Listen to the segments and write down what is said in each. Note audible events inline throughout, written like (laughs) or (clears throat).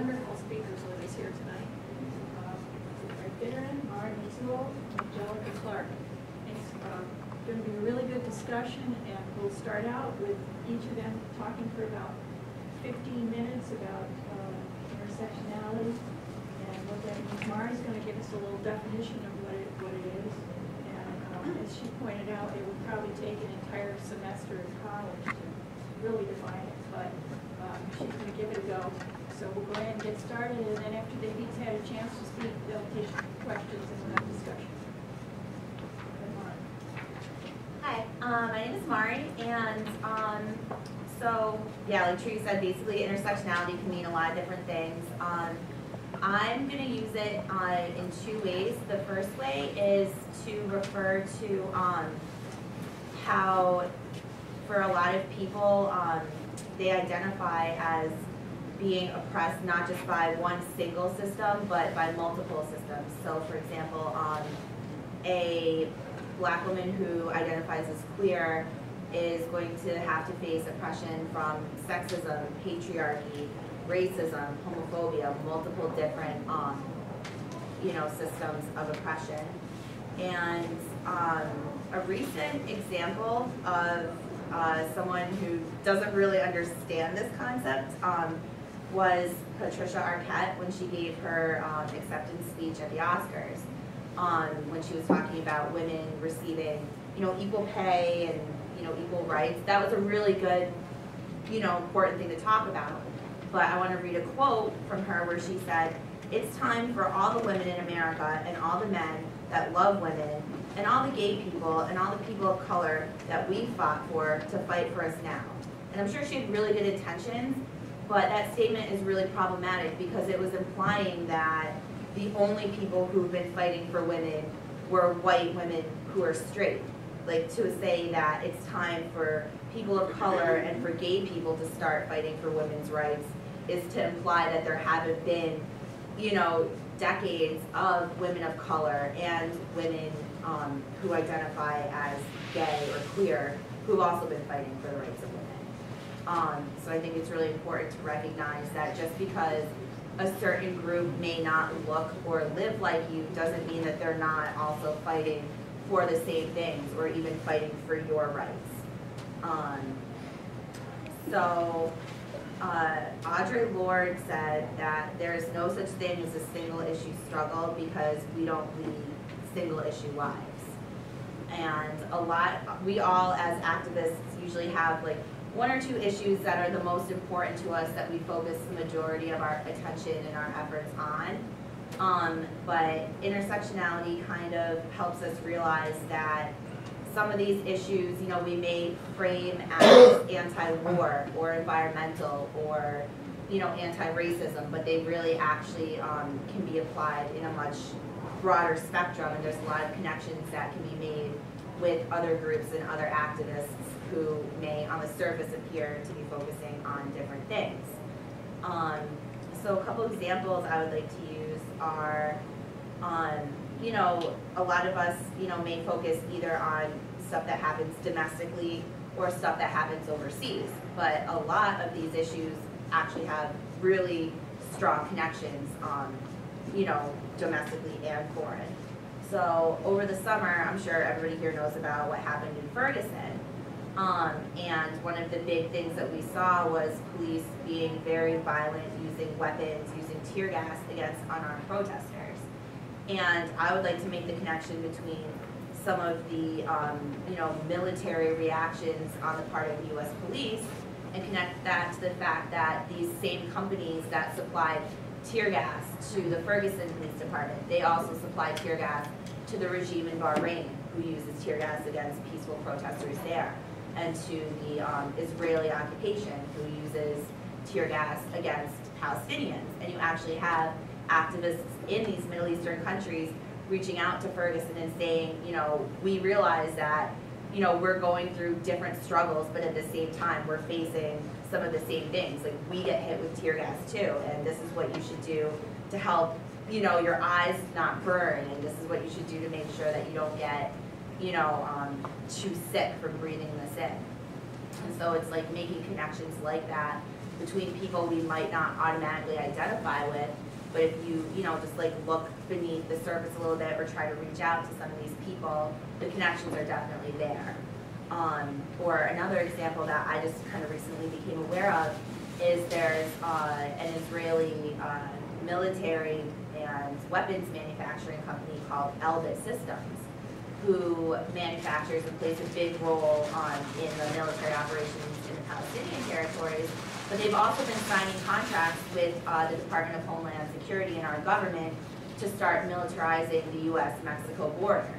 wonderful speakers with us here tonight. Uh, Finneran, Mari Matsuo, Angelica Clarke. It's going to be a really good discussion, and we'll start out with each of them talking for about 15 minutes about uh, intersectionality and what that means. Mari's going to give us a little definition of what it, what it is. And um, as she pointed out, it would probably take an entire semester of college to really define it, but um, she's going to give it a go. So we'll go ahead and get started, and then after each had a chance to speak, they'll take questions and have discussion. Hi, um, my name is Mari, and um, so yeah, like Tree said, basically intersectionality can mean a lot of different things. Um, I'm going to use it uh, in two ways. The first way is to refer to um, how, for a lot of people, um, they identify as being oppressed not just by one single system, but by multiple systems. So, for example, um, a black woman who identifies as queer is going to have to face oppression from sexism, patriarchy, racism, homophobia, multiple different, um, you know, systems of oppression. And um, a recent example of uh, someone who doesn't really understand this concept um, was Patricia Arquette when she gave her um, acceptance speech at the Oscars um, when she was talking about women receiving, you know, equal pay and, you know, equal rights. That was a really good, you know, important thing to talk about. But I want to read a quote from her where she said, it's time for all the women in America and all the men that love women and all the gay people and all the people of color that we fought for to fight for us now. And I'm sure she had really good intentions, but that statement is really problematic because it was implying that the only people who've been fighting for women were white women who are straight. Like to say that it's time for people of color and for gay people to start fighting for women's rights is to imply that there haven't been, you know, decades of women of color and women um, who identify as gay or queer who've also been fighting for the rights of women. Um, so I think it's really important to recognize that just because a certain group may not look or live like you doesn't mean that they're not also fighting for the same things or even fighting for your rights. Um, so uh, Audre Lorde said that there is no such thing as a single issue struggle because we don't lead single issue lives. And a lot, we all as activists usually have like one or two issues that are the most important to us that we focus the majority of our attention and our efforts on. Um, but intersectionality kind of helps us realize that some of these issues, you know, we may frame as anti-war or environmental or, you know, anti-racism, but they really actually um, can be applied in a much broader spectrum, and there's a lot of connections that can be made with other groups and other activists who may, on the surface, appear to be focusing on different things. Um, so a couple examples I would like to use are, um, you know, a lot of us, you know, may focus either on stuff that happens domestically or stuff that happens overseas. But a lot of these issues actually have really strong connections, um, you know, domestically and foreign. So over the summer, I'm sure everybody here knows about what happened in Ferguson. Um, and one of the big things that we saw was police being very violent, using weapons, using tear gas against unarmed protesters. And I would like to make the connection between some of the, um, you know, military reactions on the part of the U.S. police and connect that to the fact that these same companies that supplied tear gas to the Ferguson Police Department, they also supply tear gas to the regime in Bahrain, who uses tear gas against peaceful protesters there, and to the um, Israeli occupation, who uses tear gas against Palestinians. And you actually have activists in these Middle Eastern countries reaching out to Ferguson and saying, you know, we realize that, you know, we're going through different struggles, but at the same time, we're facing some of the same things. Like we get hit with tear gas too, and this is what you should do to help, you know, your eyes not burn, and this is what you should do to make sure that you don't get, you know, um, too sick from breathing this in. And so it's like making connections like that between people we might not automatically identify with. But if you, you know, just like look beneath the surface a little bit or try to reach out to some of these people, the connections are definitely there. Um, or another example that I just kind of recently became aware of is there's uh, an Israeli uh, military and weapons manufacturing company called Elbit Systems, who manufactures and plays a big role in the military operations in the Palestinian territories. But they've also been signing contracts with uh, the Department of Homeland Security and our government to start militarizing the U.S.-Mexico border.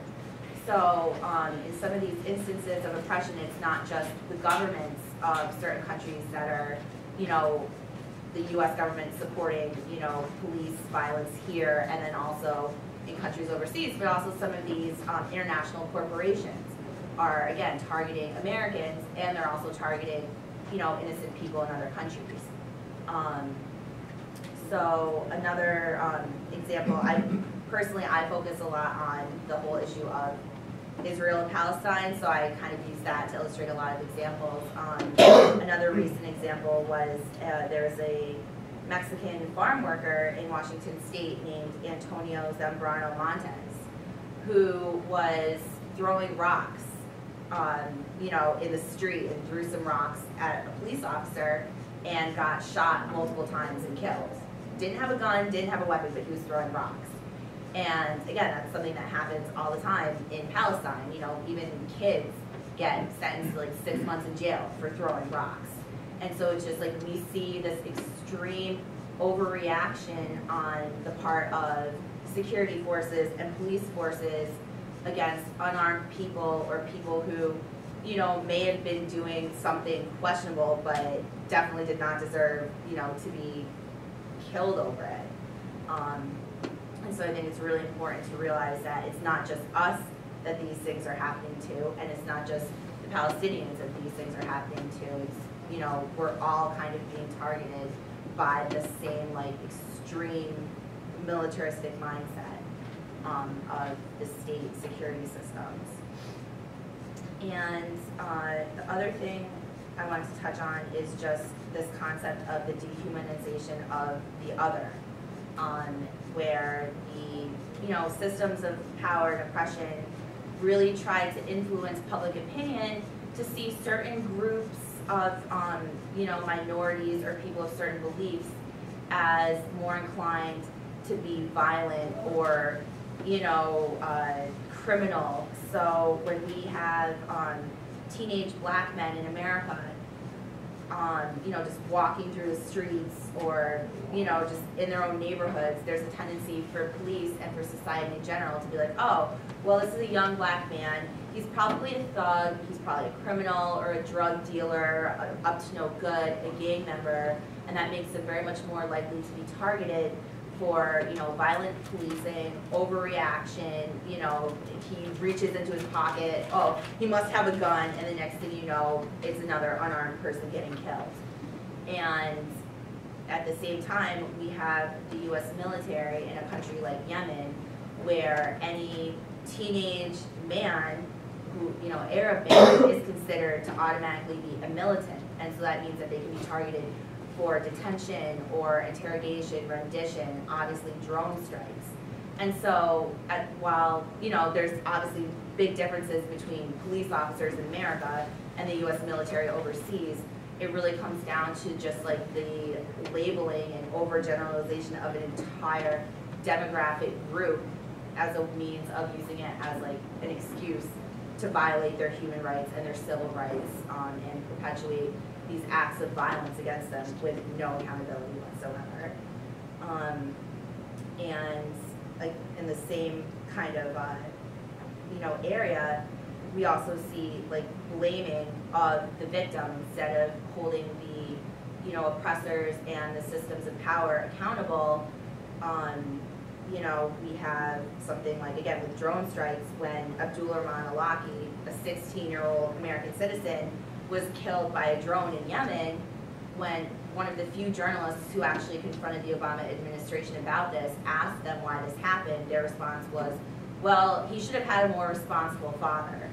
So um, in some of these instances of oppression, it's not just the governments of certain countries that are, you know, the U.S. government supporting, you know, police violence here, and then also in countries overseas, but also some of these um, international corporations are, again, targeting Americans, and they're also targeting, you know, innocent people in other countries. Um, so another um, example, I personally, I focus a lot on the whole issue of Israel and Palestine, so I kind of use that to illustrate a lot of examples. Um, another recent example was uh, there's a Mexican farm worker in Washington State named Antonio Zambrano Montes, who was throwing rocks, um, you know, in the street and threw some rocks at a police officer and got shot multiple times and killed. Didn't have a gun, didn't have a weapon, but he was throwing rocks. And again, that's something that happens all the time in Palestine. You know, even kids get sentenced to like six months in jail for throwing rocks. And so it's just like we see this extreme overreaction on the part of security forces and police forces against unarmed people or people who, you know, may have been doing something questionable but definitely did not deserve, you know, to be killed over it. Um, and so I think it's really important to realize that it's not just us that these things are happening to, and it's not just the Palestinians that these things are happening to. It's, you know, we're all kind of being targeted by the same like extreme militaristic mindset um, of the state security systems. And uh, the other thing I wanted to touch on is just this concept of the dehumanization of the other um, where the you know systems of power and oppression really try to influence public opinion to see certain groups of um, you know minorities or people of certain beliefs as more inclined to be violent or you know uh, criminal. So when we have um, teenage black men in America um, you know, just walking through the streets or, you know, just in their own neighborhoods, there's a tendency for police and for society in general to be like, oh, well, this is a young black man. He's probably a thug. He's probably a criminal or a drug dealer, uh, up to no good, a gang member, and that makes him very much more likely to be targeted for, you know, violent policing, overreaction, you know, he reaches into his pocket, oh, he must have a gun, and the next thing you know, it's another unarmed person getting killed. And at the same time, we have the US military in a country like Yemen, where any teenage man you know, Arab man is considered to automatically be a militant. And so that means that they can be targeted for detention or interrogation, rendition, obviously drone strikes. And so, at, while, you know, there's obviously big differences between police officers in America and the US military overseas, it really comes down to just like the labeling and overgeneralization of an entire demographic group as a means of using it as like an excuse to violate their human rights and their civil rights um, and perpetuate these acts of violence against them with no accountability whatsoever. Um, and like in the same kind of uh, you know area, we also see like blaming of the victim instead of holding the you know oppressors and the systems of power accountable. Um, you know, we have something like again with drone strikes when Abdul Rahman a 16-year-old American citizen, was killed by a drone in Yemen when one of the few journalists who actually confronted the Obama administration about this asked them why this happened, their response was, well, he should have had a more responsible father.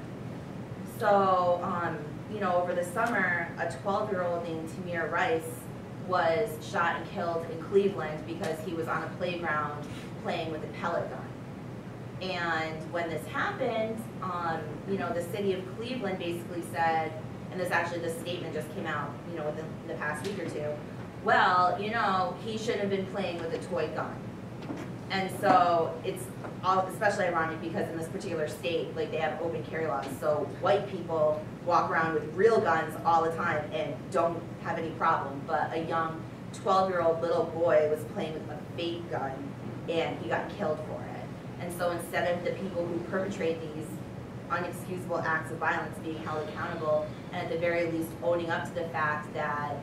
So, um, you know, over the summer, a 12-year-old named Tamir Rice was shot and killed in Cleveland because he was on a playground playing with a pellet gun. And when this happened, um, you know, the city of Cleveland basically said, and this actually, this statement just came out, you know, within the past week or two, well, you know, he shouldn't have been playing with a toy gun. And so it's all, especially ironic because in this particular state, like they have open carry laws, so white people walk around with real guns all the time and don't have any problem. But a young twelve-year-old little boy was playing with a fake gun and he got killed for it. And so instead of the people who perpetrate these unexcusable acts of violence being held accountable and at the very least owning up to the fact that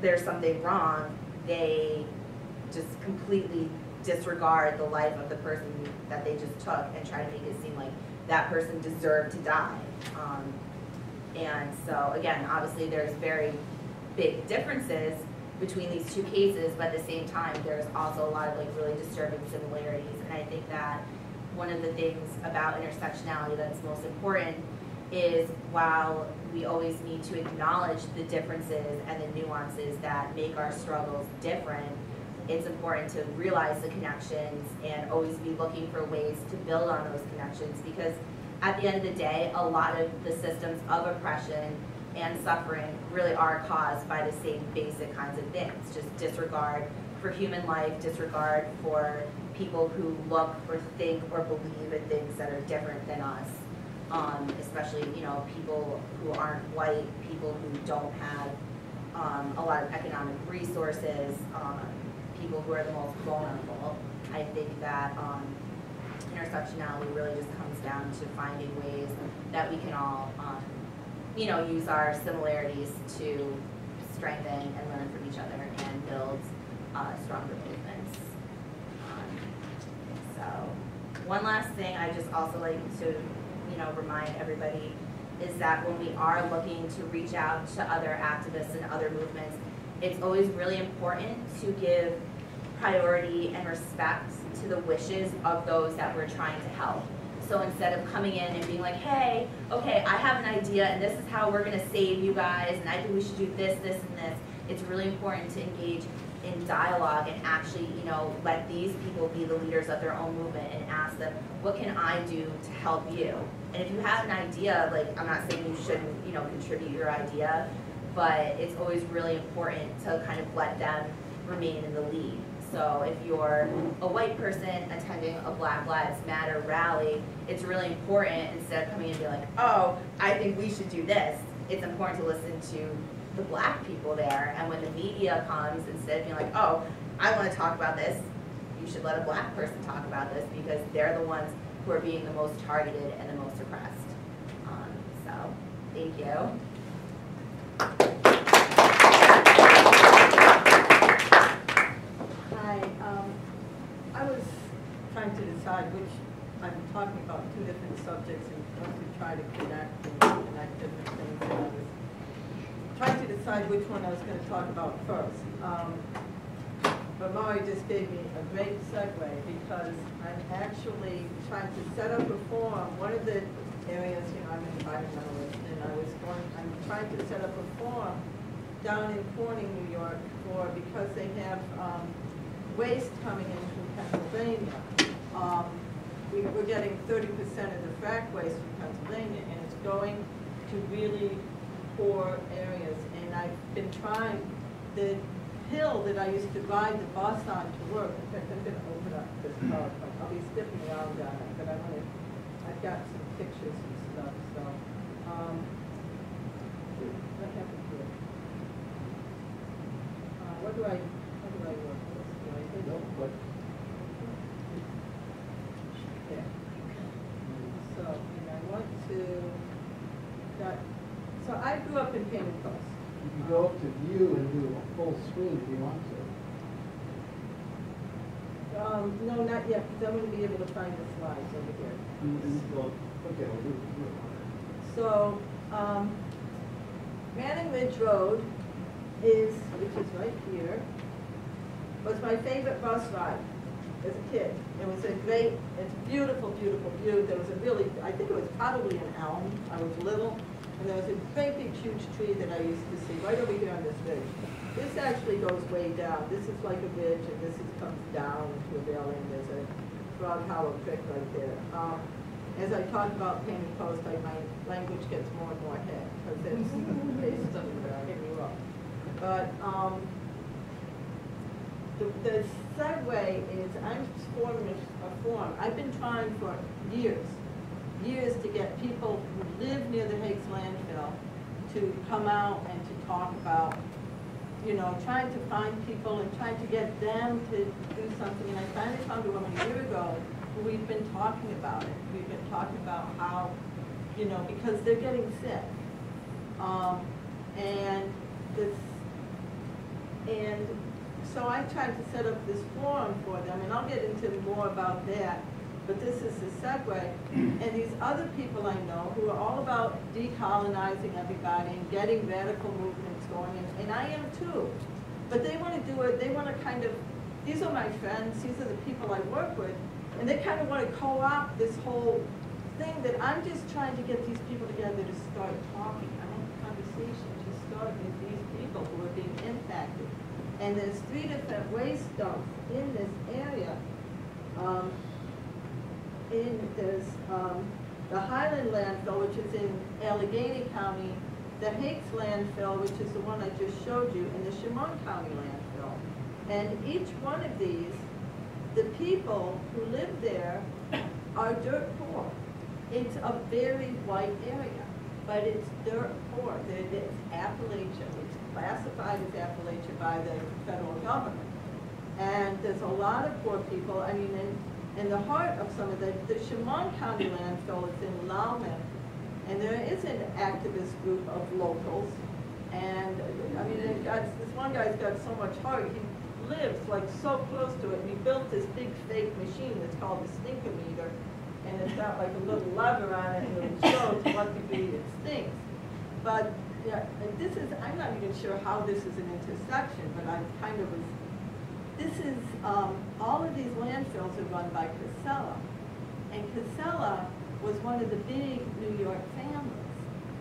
there's something wrong, they just completely disregard the life of the person that they just took and try to make it seem like that person deserved to die. Um, and so, again, obviously, there's very big differences between these two cases, but at the same time, there's also a lot of like really disturbing similarities. And I think that one of the things about intersectionality that's most important is while we always need to acknowledge the differences and the nuances that make our struggles different, it's important to realize the connections and always be looking for ways to build on those connections because at the end of the day, a lot of the systems of oppression and suffering really are caused by the same basic kinds of things, just disregard for human life, disregard for people who look or think or believe in things that are different than us. Um, especially, you know, people who aren't white, people who don't have um, a lot of economic resources, um, people who are the most vulnerable. I think that um, intersectionality really just comes down to finding ways that we can all, um, you know, use our similarities to strengthen and learn from each other and build uh, stronger movements. Um, so, one last thing I just also like to, you know, remind everybody is that when we are looking to reach out to other activists and other movements, it's always really important to give priority and respect to the wishes of those that we're trying to help. So instead of coming in and being like, hey, okay, I have an idea and this is how we're gonna save you guys and I think we should do this, this, and this, it's really important to engage in dialogue and actually, you know, let these people be the leaders of their own movement and ask them, what can I do to help you? And if you have an idea, like, I'm not saying you shouldn't, you know, contribute your idea, but it's always really important to kind of let them remain in the lead. So if you're a white person attending a Black Lives Matter rally, it's really important, instead of coming in and being like, oh, I think we should do this, it's important to listen to the black people there. And when the media comes, instead of being like, oh, I want to talk about this, you should let a black person talk about this because they're the ones who are being the most targeted and the most oppressed. Um, so, thank you. Hi, um, I was trying to decide which, I'm talking about two different subjects and trying to try to connect and connect different things. And I was trying to decide which one I was gonna talk about first. Um, But Mari just gave me a great segue because I'm actually trying to set up a forum. One of the areas, you know, I'm an environmentalist and I was going, I'm trying to set up a forum down in Corning, New York, for, because they have, um, waste coming in from Pennsylvania. Um, we, we're getting thirty percent of the frac waste from Pennsylvania, and it's going to really poor areas. And I've been trying, the hill that I used to ride the bus on to work, in fact, I'm gonna open up this PowerPoint, I'll be skipping around on it, but I wanna, I've got some pictures and stuff, so, um, what happened here? Uh, what do I work with? Do I hit it? There. So, and I want to, got, so I grew up in Painted Post. You can go up to view and do a full screen if you want to. Um, no, not yet, because I'm gonna be able to find the slides over here. Well, Okay, we'll do, do it. So, um, Manning Ridge Road is, which is right here, was my favorite bus ride as a kid. It was a great, it's beautiful, beautiful view. There was a really, I think it was probably an elm. I was little, and there was a great big huge tree that I used to see right over here on this ridge. this actually goes way down. This is like a ridge and this is, comes down into a valley and there's a Frog Hollow Creek right there. Um, as I talk about Painted Post, I, my language gets more and more head, because it's based on where I grew up. But, um, the, the segue is, I'm forming a, form, I've been trying for years, years to get people who live near the Hakes landfill to come out and to talk about, you know, trying to find people and trying to get them to do something. And I finally found a woman a year ago who we've been talking about it. We've been talking about how, you know, because they're getting sick. Um, and this, and so I tried to set up this forum for them, and I'll get into more about that. But this is the segue. (clears throat) And these other people I know who are all about decolonizing everybody and getting radical movements going, and, and I am too. But they want to do it, they want to kind of, these are my friends, these are the people I work with, and they kind of want to co-opt this whole thing that I'm just trying to get these people together to start talking. I want the conversation to start with these people who are being impacted. And there's three different waste dumps in this area. Um, in, there's, um, the Highland landfill, which is in Allegany County, the Hakes landfill, which is the one I just showed you, and the Chemung County landfill. And each one of these, the people who live there are dirt poor. It's a very white area, but it's dirt poor. It's Appalachia, it's classified as Appalachia by the federal government. And there's a lot of poor people, I mean, in, in the heart of some of the, the Chemung County landfill is in Lowman, and there is an activist group of locals, and, I mean, this one guy's got so much heart, he lives like so close to it, and he built this big fake machine that's called the stinker meter, and it's got like a little lever on it, and it shows what degree it stinks. But, yeah, this is, I'm not even sure how this is an intersection, but I kind of was this is, um, all of these landfills are run by Casella. And Casella was one of the big New York families.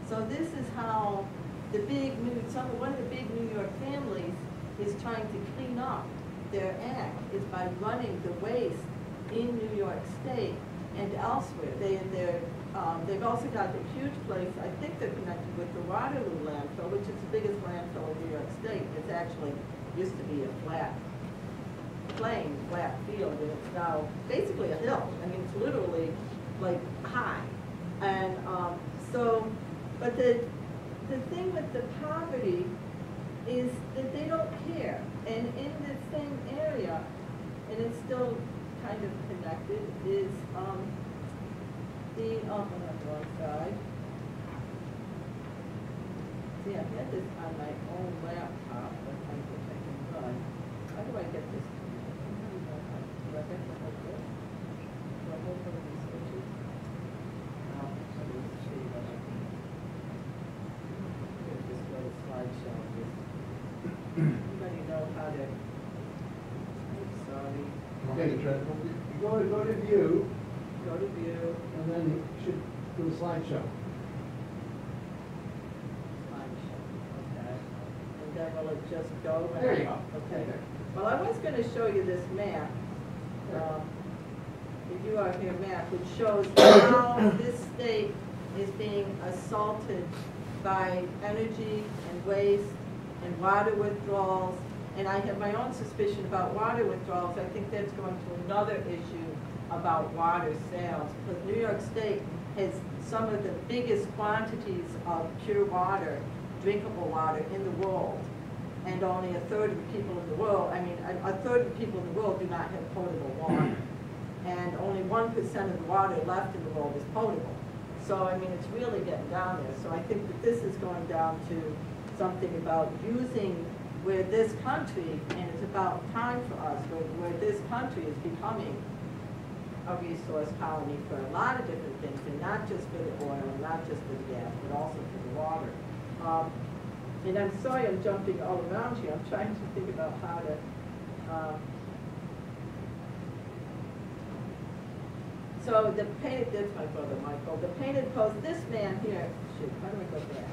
So this is how the big New, some, one of the big New York families is trying to clean up their act, is by running the waste in New York State and elsewhere. They, they're, um, they've also got a huge place, I think they're connected with the Waterloo landfill, which is the biggest landfill in New York State. It's actually, used to be a flat plain, flat field, and it's now basically a hill. I mean, it's literally like high. And, um, so, but the, the thing with the poverty is that they don't care. And in the same area, and it's still kind of connected, is, um, the, oh, on the wrong side. See, I had this on my own laptop, but I think I can run. How do I get this? I get it like this? Do I hold one of these switches? No, let me show you what I can. Here, Just go to slideshow, just. Anybody know how to? I'm sorry. Okay, you go to, go to view, Go to view, and then you should do a slideshow. slideshow, okay? And then will it just go? when There you go. Okay. Well, I was gonna show you this map, um, the You Are Here map, which shows how this state is being assaulted by energy and waste and water withdrawals. And I have my own suspicion about water withdrawals. I think that's going to another issue about water sales. Because New York State has some of the biggest quantities of pure water, drinkable water in the world and only a third of the people in the world, I mean, a, a third of the people in the world do not have potable water. And only one percent of the water left in the world is potable. So, I mean, it's really getting down there. So I think that this is going down to something about using where this country, and it's about time for us, where, where this country is becoming a resource colony for a lot of different things, and not just for the oil, not just for the gas, but also for the water. Um, and I'm sorry I'm jumping all around here, I'm trying to think about how to, um, so the painted, that's my brother Michael, the painted post, this man here, shoot, how do I go back?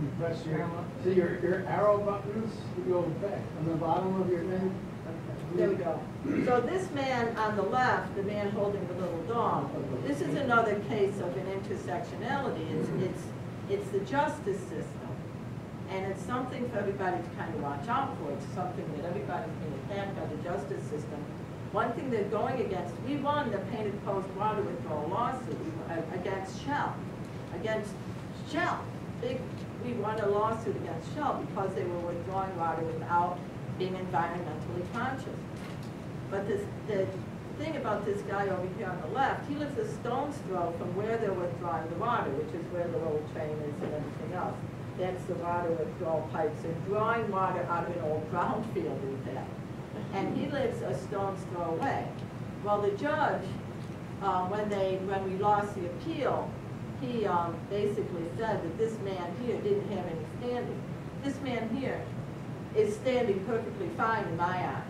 you press your, see your, your arrow buttons, you go back on the bottom of your thing. There we go. So this man on the left, the man holding the little dog, this is another case of an intersectionality. It's, it's, it's the justice system. And it's something for everybody to kind of watch out for. It's something that everybody's being attacked by the justice system. One thing they're going against, we won the Painted Post water withdrawal lawsuit against Shell, against Shell. Big, we won a lawsuit against Shell because they were withdrawing water without being environmentally conscious. But this, the thing about this guy over here on the left, he lives a stone's throw from where they're withdrawing the water, which is where the old train is and everything else. That's the water withdrawal pipes. They're drawing water out of an old brownfield in that. And he lives a stone's throw away. Well, the judge, uh, when they, when we lost the appeal, he, um, basically said that this man here didn't have any standing. This man here is standing perfectly fine in my eyes.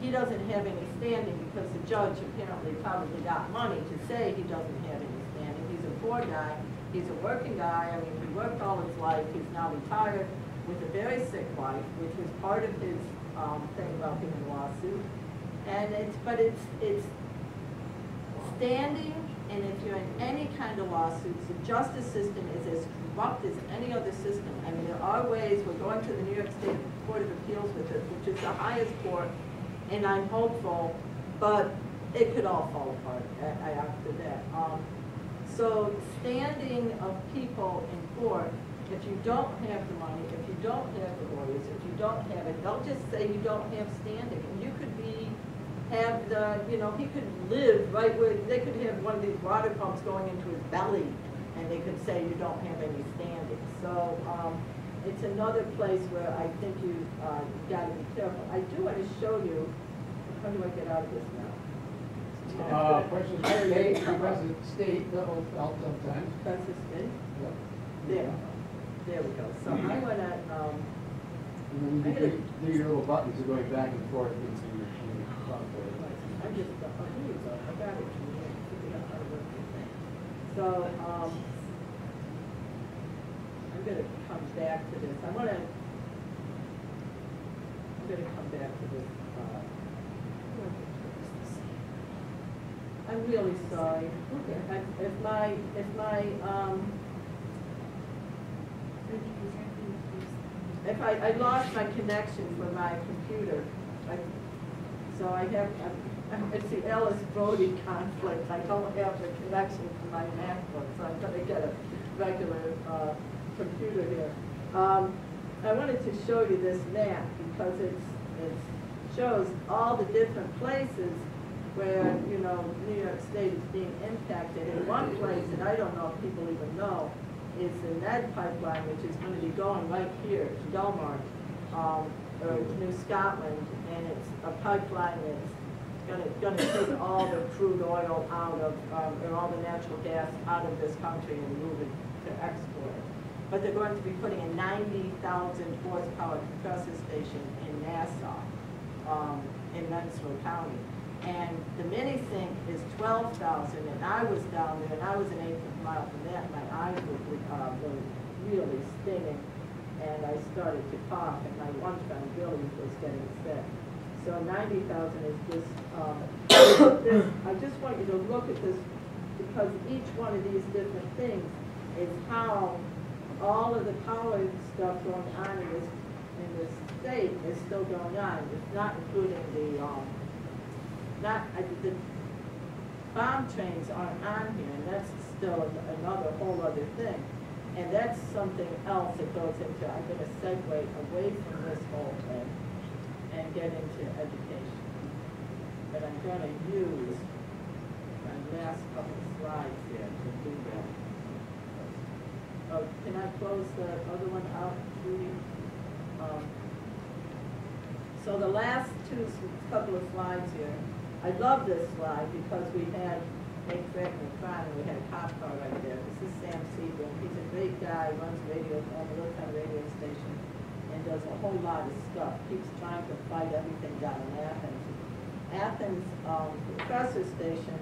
He doesn't have any standing because the judge apparently probably got money to say he doesn't have any standing. He's a poor guy, he's a working guy, I mean, he worked all his life, he's now retired with a very sick wife, which was part of his, um, thing about being in a lawsuit. And it's, but it's, it's standing, and if you're in any kind of lawsuits, the justice system is as corrupt as any other system. I mean, there are ways, we're going to the New York State Court of Appeals with it, which is the highest court, and I'm hopeful, but it could all fall apart after that. Um, So standing of people in court, if you don't have the money, if you don't have the lawyers, if you don't have it, they'll just say you don't have standing. And you could be, have the, you know, he could live right where, they could have one of these water pumps going into his belly, and they could say you don't have any standing. So, um, it's another place where I think you, uh, gotta be careful. I do wanna show you, how do I get out of this now? Uh, press the state, press the state, that'll sometimes. Press this in? Yep. There, there we go. So I wanna, um, And then you do, do your little buttons are going back and forth into your, in your software. I just, oh, here you go, I got it. Figured out how to work this thing. So, um, I'm gonna come back to this. I wanna, I'm gonna come back to this, uh, I'm really sorry. Okay. If if my, if my, um, if I, I lost my connection for my computer, I, so I have, I- it's the Ellis Brody conflict, I don't have the connection my MacBook, so I'm gonna get a regular, uh, computer here. Um, I wanted to show you this map, because it's, it shows all the different places where, you know, New York State is being impacted. In one place, and I don't know if people even know, is the NED pipeline, which is gonna be going right here to Delmar, um, or New Scotland, and it's a pipeline that's gonna, gonna take all the crude oil out of, um, or all the natural gas out of this country and move it to export. But they're going to be putting a ninety thousand horsepower compressor station in Nassau, um, in Rensselaer County. And the mini sink is twelve thousand, and I was down there, and I was an eighth of a mile from that, my eyes were, uh, were really stinging. And I started to cough, and my one friend Billy was getting sick. So ninety thousand is just, um, (coughs) this, I just want you to look at this, because each one of these different things is how all of the college stuff going on in this, in this state is still going on. It's not including the, um, not, I, the bomb trains aren't on here, and that's still another whole other thing. And that's something else that goes into, I'm gonna segue away from this whole thing and get into education. But I'm gonna use my last couple of slides here to do that. Oh, can I close the other one out, Judy? Um, So the last two, couple of slides here, I love this slide because we had, Nate Frank McFarland, we had a cop car right there. This is Sam Seaborn, he's a great guy, runs radio, on the Littleton radio station, and does a whole lot of stuff, keeps trying to fight everything down in Athens. Athens, um, compressor station,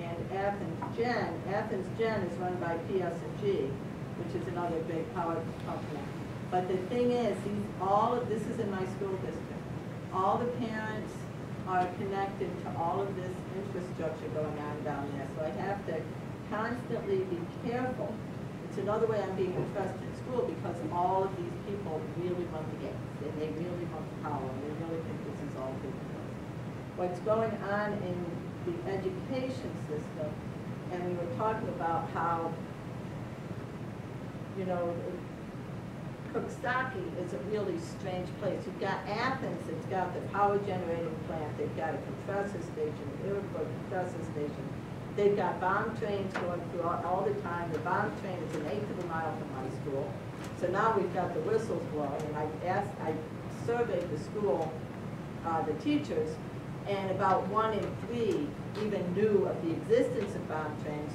and Athens Gen, Athens Gen is run by PS&G, which is another big power company. But the thing is, all of, this is in my school district. All the parents are connected to all of this infrastructure going on down there. So I have to constantly be careful. It's another way I'm being addressed because all of these people really want the gates and they really want the power and they really think this is all good for us. What's going on in the education system, and we were talking about how, you know, Coxsackie is a really strange place. You've got Athens, it's got the power generating plant, they've got a compressor station, Iroquois compressor station. They've got bomb trains going through all, all the time. The bomb train is an eighth of a mile from my school. So now we've got the whistles blowing, and I asked, I surveyed the school, uh, the teachers, and about one in three even knew of the existence of bomb trains.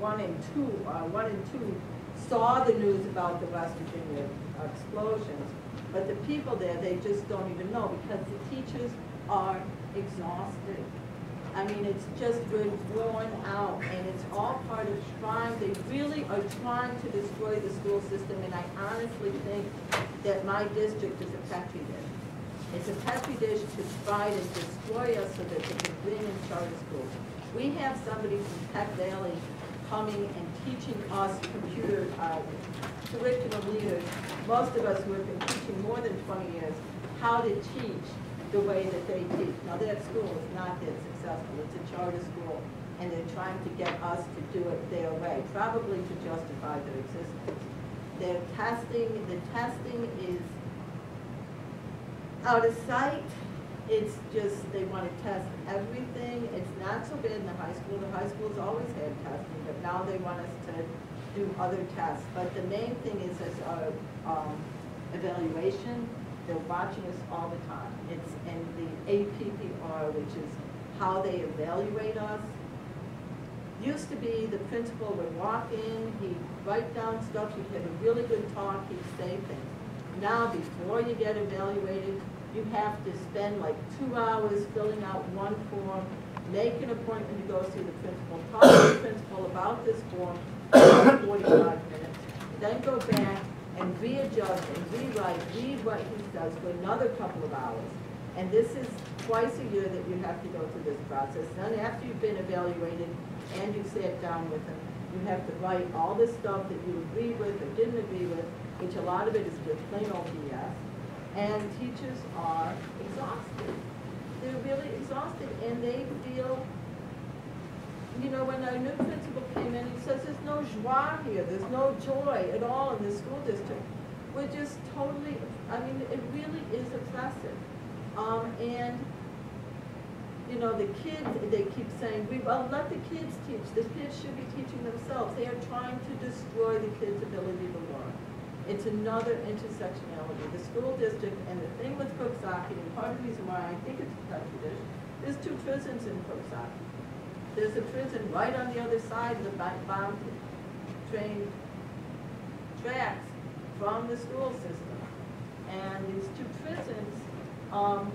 One in two, uh, one in two saw the news about the West Virginia explosions, but the people there, they just don't even know because the teachers are exhausted. I mean, it's just, we're worn out, and it's all part of trying, they really are trying to destroy the school system, and I honestly think that my district is a petri dish. It's a petri dish to try to destroy us so that they can bring in charter schools. We have somebody from Tech Valley coming and teaching us computer, uh, curriculum leaders, most of us who have been teaching more than twenty years, how to teach the way that they teach. Now, that school is not it's a charter school, and they're trying to get us to do it their way, probably to justify their existence. Their testing, the testing is out of sight, it's just, they want to test everything, it's not so bad in the high school, the high schools always had testing, but now they want us to do other tests. But the main thing is this, uh, um, evaluation, they're watching us all the time. It's in the APPR, which is how they evaluate us. Used to be the principal would walk in, he'd write down stuff, he'd have a really good talk, he'd say things. Now, before you get evaluated, you have to spend like two hours filling out one form, make an appointment to go see the principal, talk to the principal about this form for forty-five minutes, then go back and readjust and rewrite, read what he says for another couple of hours. And this is twice a year that you have to go through this process. Then after you've been evaluated and you sat down with them, you have to write all this stuff that you agreed with or didn't agree with, which a lot of it is just plain old BS. And teachers are exhausted. They're really exhausted and they feel, you know, when our new principal came in, he says, there's no joie here, there's no joy at all in this school district. We're just totally, I mean, it really is oppressive. Um, and, you know, the kids, they keep saying, we, well, let the kids teach, the kids should be teaching themselves. They are trying to destroy the kids' ability to learn. It's another intersectionality. The school district, and the thing with Coxsackie, and part of the reason why I think it's dish, there's two prisons in Coxsackie. There's a prison right on the other side of the bo- bomb train tracks from the school system. And these two prisons, um,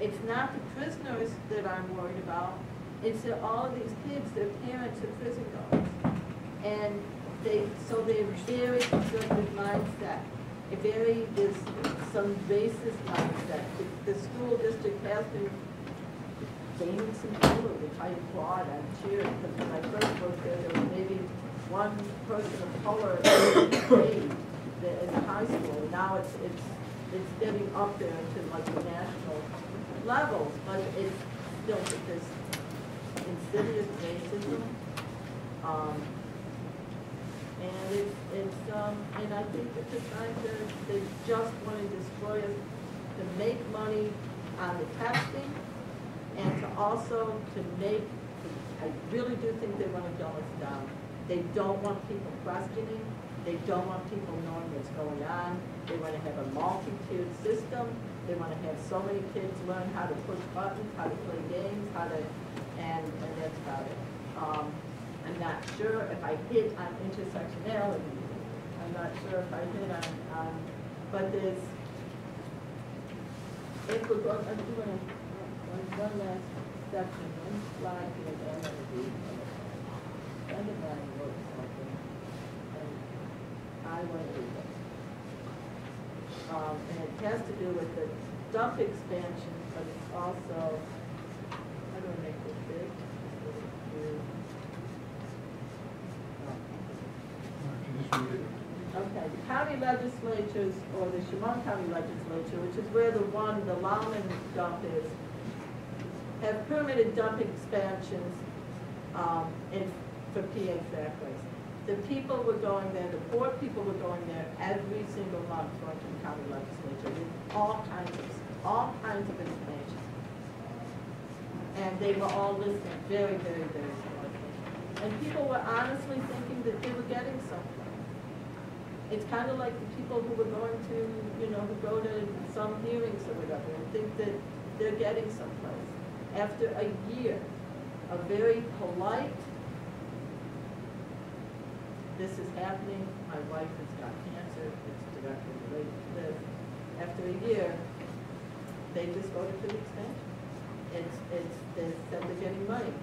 it's not the prisoners that I'm worried about, it's that all of these kids, their parents are prison guards. And they, so they're very conservative mindset, a very, there's some racist mindset. The, the school district has been gaining some color, which I applaud, I'm cheering, because when I first worked there, there was maybe one person of color in the (coughs) high school. Now it's, it's, it's getting up there into like the national levels, but it's still this insidious racism. Um, and it's, it's, um, and I think that the fact that they just want to destroy us, to make money on the testing, and to also to make, I really do think they want to dumb us down. They don't want people questioning, they don't want people knowing what's going on, they want to have a multi-tiered system, they want to have so many kids learn how to push buttons, how to play games, how to, and, and that's about it. Um, I'm not sure if I hit on intersectionality, I'm not sure if I hit on, but there's, if we're going, I'm doing one, last section, one slide here that I'm gonna do. Friend of mine wrote something, and I went to it. Um, and it has to do with the dump expansion, but it's also, how do I make this big? Okay, the county legislatures, or the Chemung County Legislature, which is where the one, the Lowman dump is, have permitted dump expansions, um, in, for PA waste. The people were going there, the poor people were going there every single month to the county legislature with all kinds of, all kinds of information. And they were all listening very, very, very closely. And people were honestly thinking that they were getting something. It's kind of like the people who were going to, you know, who go to some hearings or whatever and think that they're getting someplace. After a year of very polite, this is happening, my wife has got cancer, it's directly related to this. After a year, they just voted for the extension. It's, it's, they said they're getting money.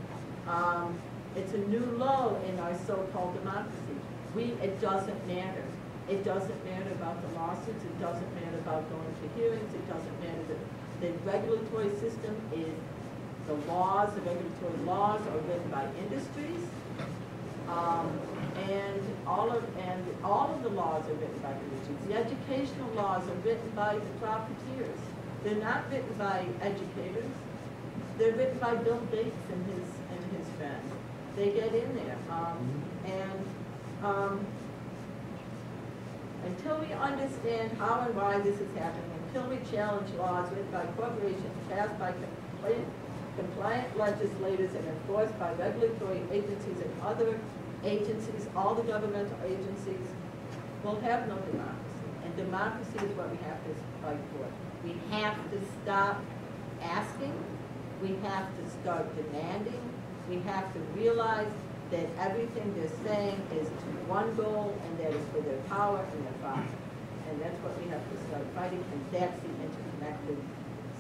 Um, it's a new low in our so-called democracy. We, it doesn't matter. It doesn't matter about the lawsuits, it doesn't matter about going to hearings, it doesn't matter that the regulatory system is, the laws, the regulatory laws are written by industries. Um, and all of, and all of the laws are written by industries. The educational laws are written by the profiteers. They're not written by educators. They're written by Bill Gates and his, and his friends. They get in there, um, and, um, until we understand how and why this is happening, until we challenge laws written by corporations, passed by compliant, compliant legislators, and enforced by regulatory agencies and other agencies, all the governmental agencies, we'll have no democracy. And democracy is what we have to fight for. We have to stop asking, we have to start demanding, we have to realize that everything they're saying is to one goal, and that is for their power and their profit. And that's what we have to start fighting, and that's the interconnected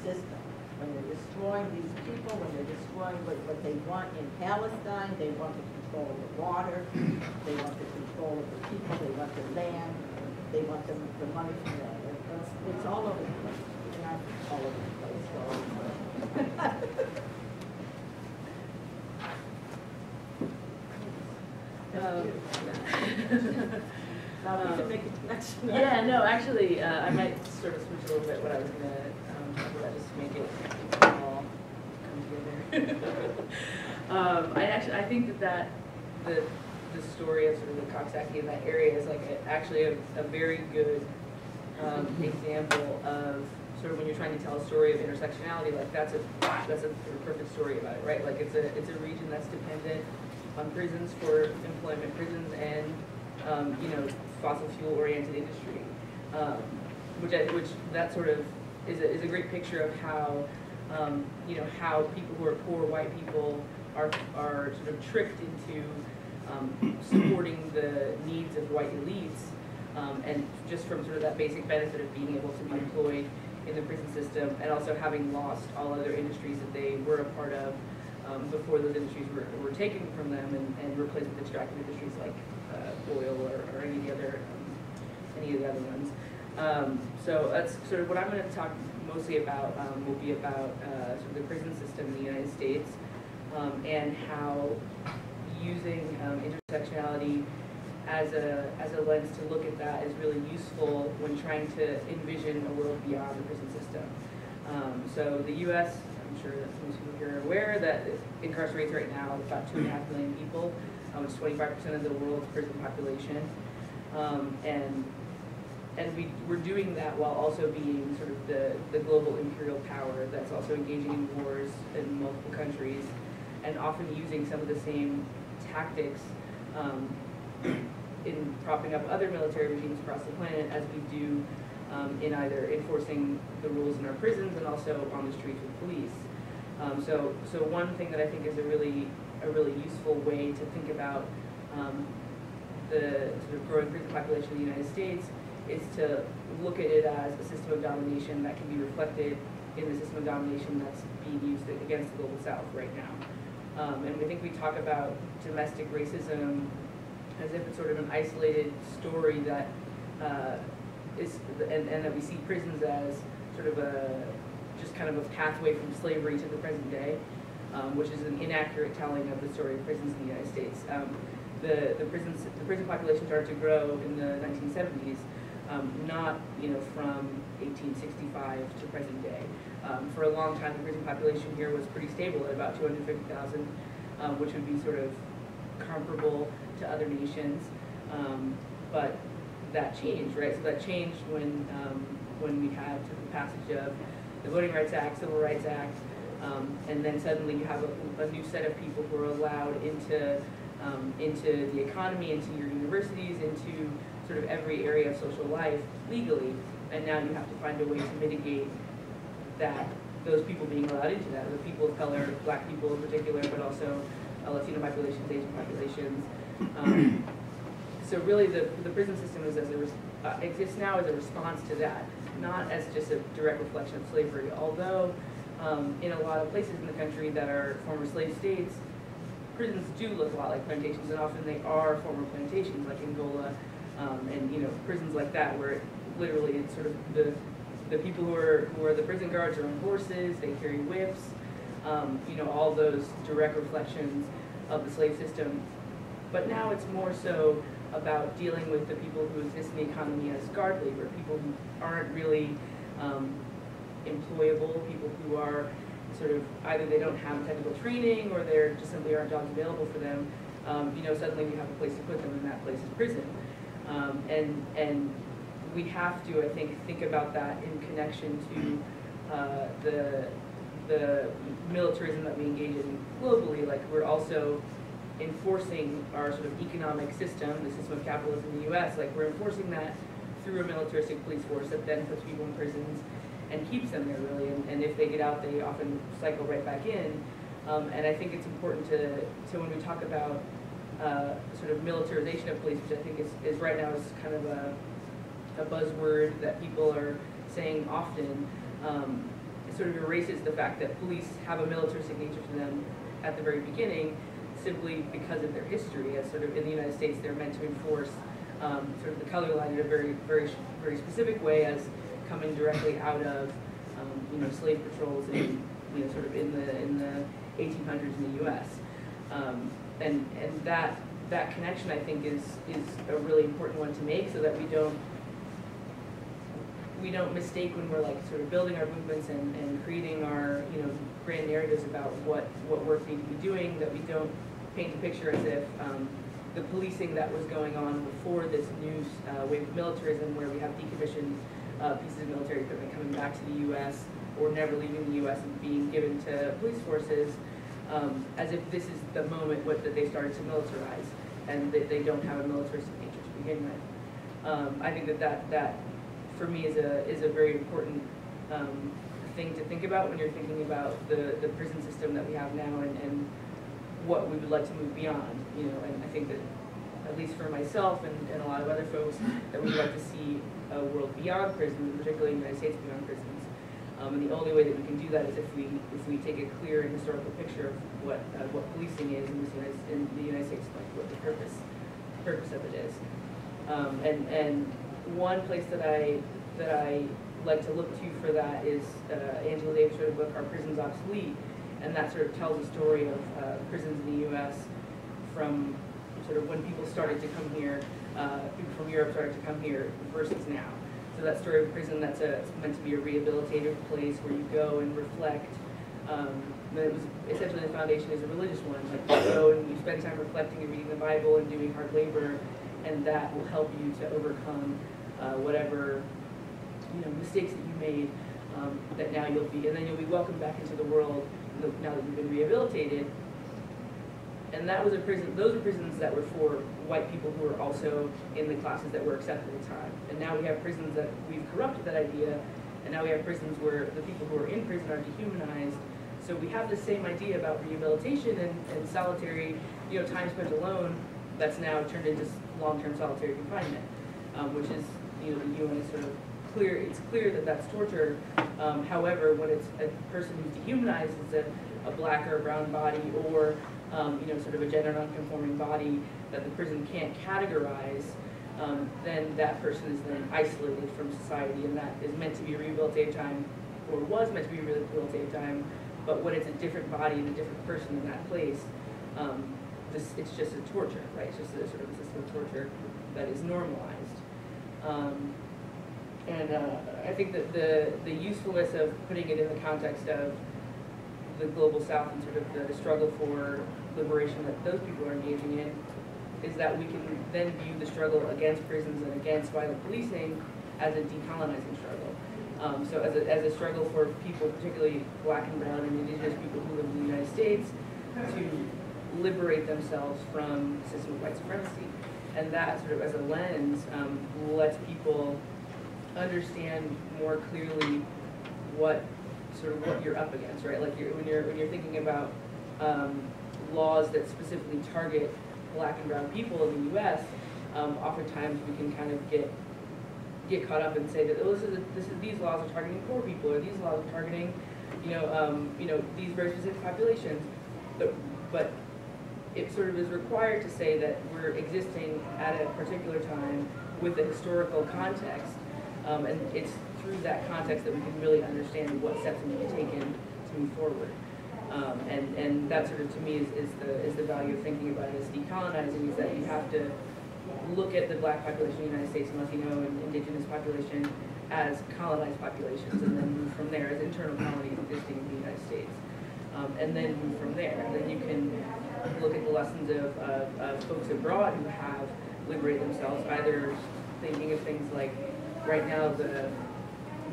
system. When they're destroying these people, when they're destroying what, what they want in Palestine, they want the control of the water, they want the control of the people, they want the land, they want the, the money from that. It's, it's all over the place, not all over the place, all over the (laughs) place. Um, Now, we can make a connection. Yeah, no, actually, uh, I might sort of switch a little bit what I was gonna, um, talk about, just to make it all come together. (laughs) Um, I actually, I think that that, the, the story of sort of the Coxsackie in that area is like a- actually a, a very good, um, (laughs) example of sort of when you're trying to tell a story of intersectionality, like that's a, that's a perfect story about it, right? Like it's a, it's a region that's dependent on prisons for employment, prisons and, um, you know, fossil fuel oriented industry. Um, which I, which that sort of is a, is a great picture of how, um, you know, how people who are poor white people are, are sort of tricked into, um, supporting the needs of white elites. Um, and just from sort of that basic benefit of being able to be employed in the prison system and also having lost all other industries that they were a part of um, before those industries were, were taken from them and, and replaced with extractive industries like uh, oil or, or any of the other um, any of the other ones. Um, so that's sort of what I'm going to talk mostly about. Um, will be about uh, sort of the prison system in the United States um, and how using um, intersectionality as a as a lens to look at that is really useful when trying to envision a world beyond the prison system. Um, so the U.S. I'm sure that most people here are aware that it incarcerates right now about two and a half million people, um, is 25% of the world's prison population. Um, and and we, we're doing that while also being sort of the, the global imperial power that's also engaging in wars in multiple countries and often using some of the same tactics um, in propping up other military regimes across the planet as we do um, in either enforcing the rules in our prisons and also on the streets with police. Um, so, so one thing that I think is a really, a really useful way to think about um, the sort of growing prison population in the United States is to look at it as a system of domination that can be reflected in the system of domination that's being used against the global south right now. Um, and we think we talk about domestic racism as if it's sort of an isolated story that uh, is, and, and that we see prisons as sort of a, just kind of a pathway from slavery to the present day, um, which is an inaccurate telling of the story of prisons in the United States. Um, the, the prisons, the prison population started to grow in the 1970s, um, not, you know, from 1865 to present day. Um, for a long time, the prison population here was pretty stable at about 250,000, um, which would be sort of comparable to other nations. Um, but that changed, right? So that changed when, um, when we had the passage of the Voting Rights Act, Civil Rights Act, um, and then suddenly you have a, a new set of people who are allowed into, into the economy, into your universities, into sort of every area of social life legally. And now you have to find a way to mitigate that, those people being allowed into that, the people of color, black people in particular, but also uh, Latino populations, Asian populations. Um, (clears throat) so really, the, the prison system is as a, uh, exists now as a response to that, not as just a direct reflection of slavery. Although, um, in a lot of places in the country that are former slave states, prisons do look a lot like plantations, and often they are former plantations, like Angola, um, and, you know, prisons like that, where it literally it's sort of the, the people who are, who are the prison guards are on horses, they carry whips, um, you know, all those direct reflections of the slave system. But now it's more so about dealing with the people who exist in the economy as guard labor, people who aren't really um, employable, people who are sort of either they don't have technical training or there just simply aren't jobs available for them. Um, you know, suddenly we have a place to put them, and that place is prison. Um, and and we have to, I think, think about that in connection to uh, the the militarism that we engage in globally. Like we're also enforcing our sort of economic system, the system of capitalism in the U.S. Like we're enforcing that through a militaristic police force that then puts people in prisons and keeps them there really. And, and if they get out, they often cycle right back in. Um, and I think it's important to, to when we talk about uh, sort of militarization of police, which I think is, is right now is kind of a, a buzzword that people are saying often, um, it sort of erases the fact that police have a militaristic nature to them at the very beginning, simply because of their history. As sort of in the United States, they're meant to enforce um, sort of the color line in a very, very, very specific way, as coming directly out of um, you know slave patrols in you know sort of in the in the 1800s in the U.S. Um, and and that that connection I think is is a really important one to make, so that we don't we don't mistake when we're like sort of building our movements and, and creating our you know grand narratives about what what work we need to be doing that we don't paint a picture as if um, the policing that was going on before this new uh, wave of militarism where we have decommissioned uh, pieces of military equipment coming back to the U.S. or never leaving the U.S. and being given to police forces um, as if this is the moment what, that they started to militarize and that they don't have a militaristic nature to begin with. Um, I think that, that that for me is a is a very important um, thing to think about when you're thinking about the, the prison system that we have now and, and what we would like to move beyond. You know, and I think that at least for myself and, and a lot of other folks, that we'd like to see a world beyond prisons, particularly in the United States beyond prisons. Um, and the only way that we can do that is if we if we take a clear and historical picture of what uh, what policing is in, United, in the United States, like what the purpose purpose of it is. Um, and and one place that I that I like to look to for that is uh, Angela Davis book, Are Prisons Obsolete? And that sort of tells a story of uh, prisons in the U.S. from sort of when people started to come here, uh, people from Europe started to come here versus now. That story of prison, that's a, meant to be a rehabilitative place where you go and reflect. Um, but it was essentially the foundation is a religious one. Like you go and you spend time reflecting and reading the Bible and doing hard labor, and that will help you to overcome uh, whatever you know mistakes that you made. Um, that now you'll be, and then you'll be welcomed back into the world now that you've been rehabilitated. And that was a prison, those were prisons that were for white people who were also in the classes that were accepted at the time. And now we have prisons that we've corrupted that idea, and now we have prisons where the people who are in prison are dehumanized. So we have the same idea about rehabilitation and, and solitary, you know, time spent alone that's now turned into long-term solitary confinement, um, which is, you know, the UN is sort of clear, it's clear that that's torture. Um, however, when it's a person who's dehumanized, it's a, a black or a brown body, or um, you know, sort of a gender nonconforming body that the prison can't categorize, um, then that person is then isolated from society, and that is meant to be rehabilitative time, or was meant to be rehabilitative time, but when it's a different body and a different person in that place, um, this, it's just a torture, right? It's just a sort of a system of torture that is normalized. Um, and uh, I think that the, the usefulness of putting it in the context of the global south and sort of the struggle for liberation that those people are engaging in is that we can then view the struggle against prisons and against violent policing as a decolonizing struggle. Um, so as a, as a struggle for people, particularly black and brown and indigenous people who live in the United States, to liberate themselves from the system of white supremacy. And that sort of as a lens um, lets people understand more clearly what sort of what you're up against, right? Like you're, when you're when you're thinking about um, laws that specifically target black and brown people in the U.S., um, oftentimes we can kind of get get caught up and say that oh, this is a, this is these laws are targeting poor people or these laws are targeting you know um, you know these very specific populations, but but it sort of is required to say that we're existing at a particular time with a historical context, um, and it's through that context that we can really understand what steps need to be taken to move forward. Um, and, and that sort of, to me, is, is the, is the value of thinking about it as decolonizing, is that you have to look at the black population in the United States and Latino and indigenous population as colonized populations, and then move from there as internal colonies existing in the United States. Um, and then move from there. And then you can look at the lessons of, of, of folks abroad who have liberated themselves, either thinking of things like, right now, the,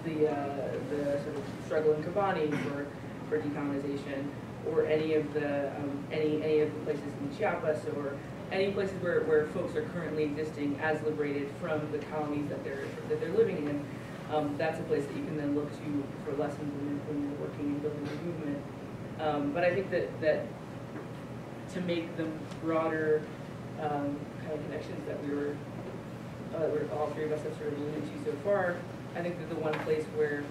the, uh, the sort of struggle in Kobani for decolonization, or any of the, um, any, any of the places in Chiapas, or any places where, where folks are currently existing as liberated from the colonies that they're, that they're living in. Um, that's a place that you can then look to for lessons when, when you're working and building a movement. Um, but I think that, that to make the broader um, kind of connections that we were, uh, we're, all three of us have sort of alluded to so far, I think that the one place where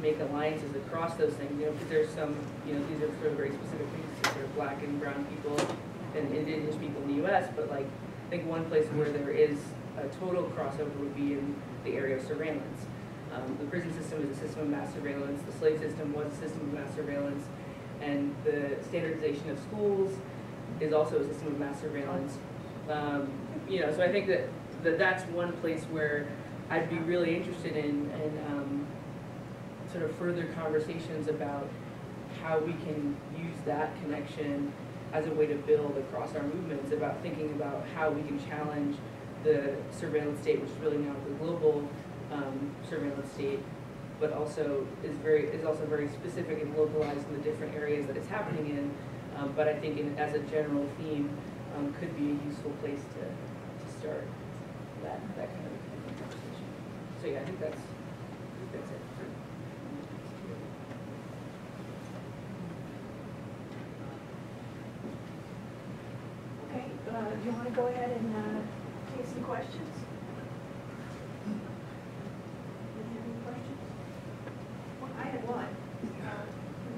make alliances across those things, you know, because there's some, you know, these are sort of very specific things to sort of black and brown people and indigenous people in the U.S., but like, I think one place where there is a total crossover would be in the area of surveillance. Um, the prison system is a system of mass surveillance. The slave system was a system of mass surveillance. And the standardization of schools is also a system of mass surveillance. Um, you know, so I think that, that that's one place where I'd be really interested in, in um, sort of further conversations about how we can use that connection as a way to build across our movements, about thinking about how we can challenge the surveillance state, which is really now the global um, surveillance state, but also is very is also very specific and localized in the different areas that it's happening in. Um, but I think in, as a general theme, um, could be a useful place to, to start that that kind of conversation. So yeah, I think that's I think that's it. For, Okay, uh, do you want to go ahead and uh, take some questions? Do you have any questions? Well, I had one. Uh,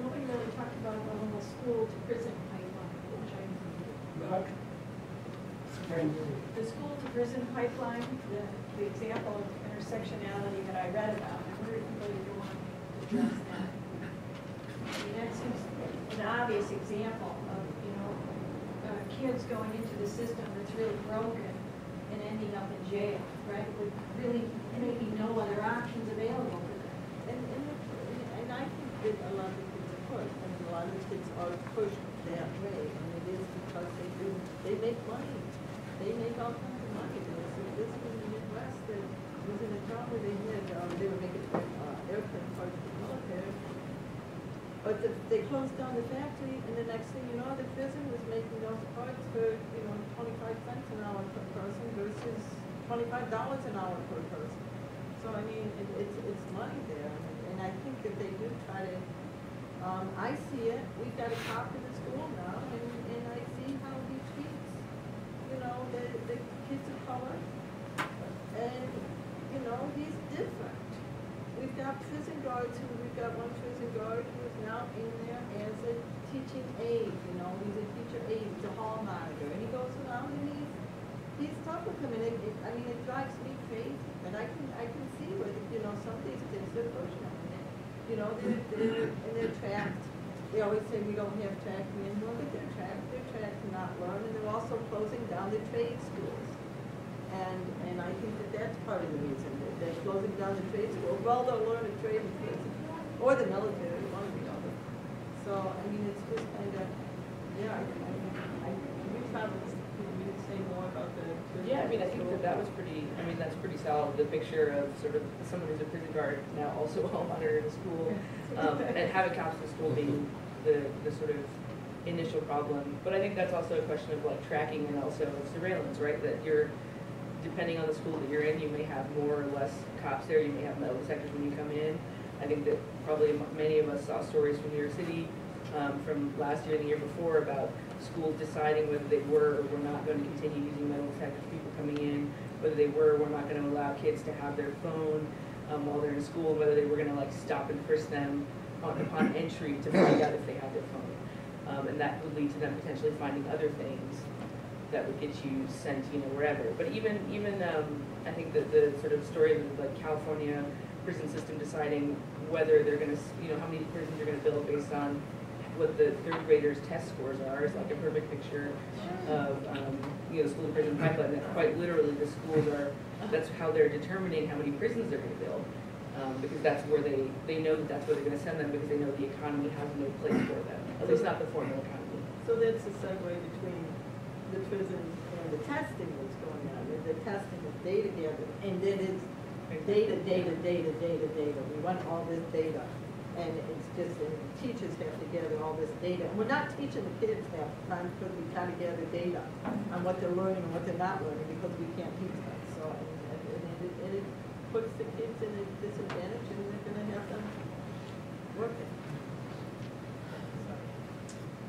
Nobody really talked about the whole school to prison pipeline, which I, the school to prison pipeline, the, the example of intersectionality that I read about, I wonder if anybody would want to address that. I mean, that seems an obvious example of, you know, uh, kids going into the system that's really broken and ending up in jail, right? With really maybe no other options available to them. And, and, and I think that a lot of kids are pushed, and a lot of kids are pushed that way, and it is because they do, they make money. They make all kinds of money. There was a- this was in the Midwest, that was in a town where they had, um, they were making, uh, airplane parts for the military. But the, they closed down the factory, and the next thing you know, the prison was making those parts for, you know, twenty-five cents an hour per person versus twenty-five dollars an hour per person. So, I mean, it, it's, it's money there, and- and I think that they do try to, um, I see it, we've got a cop in the school now, and, and I see how he treats, you know, the, the kids of color, and, you know, he's different. We've got prison guards who, we've got one prison guard who now in there as a teaching aide, you know, he's a teacher aide, he's a hall monitor, and he goes around and he's, he's tough with them, and it, it, I mean, it drives me crazy, but I can, I can see where, you know, some of these kids, they're pushing them, you know, they're, they're, and they're trapped. They always say we don't have track men, but they're trapped, they're trapped to not learn, and they're also closing down the trade schools. And, and I think that that's part of the reason, that they're closing down the trade school, well, they'll learn a trade in or the military, one or the other. So, I mean, it's just kind of, yeah, I, I, I, we probably, you would say more about the. Yeah, I mean, I think that that was pretty, I mean, that's pretty solid, the picture of sort of someone who's a prison guard, now also (laughs) a home monitor in a school, um, (laughs) and having cops in school being the, the sort of initial problem. But I think that's also a question of like tracking and also surveillance, right? That you're, depending on the school that you're in, you may have more or less cops there, you may have metal detectors when you come in. I think that probably many of us saw stories from New York City, um, from last year and the year before about schools deciding whether they were or were not going to continue using metal detectors, people coming in, whether they were or were not going to allow kids to have their phone um, while they're in school, whether they were going to like stop and frisk them on, upon entry to find out if they had their phone. Um, and that would lead to them potentially finding other things that would get you sent, you know, wherever. But even, even, um, I think that the sort of story of like California prison system deciding whether they're gonna, you know, how many prisons they're gonna build based on what the third graders' test scores are, is like a perfect picture of, um, you know, school to prison pipeline, that quite literally the schools are, that's how they're determining how many prisons they're gonna build. Um, because that's where they, they know that that's where they're gonna send them, because they know the economy has no place for them, at least not the formal economy. So that's the segue between the prison and the testing that's going on, the testing of data gathering, and then it's data, data, data, data, data, we want all this data. And it's just, and teachers have to gather all this data, and we're not teaching the kids half the time, because we try to gather data on what they're learning and what they're not learning, because we can't teach them, so, and, and and it, and it puts the kids in a disadvantage, and they're gonna have them working.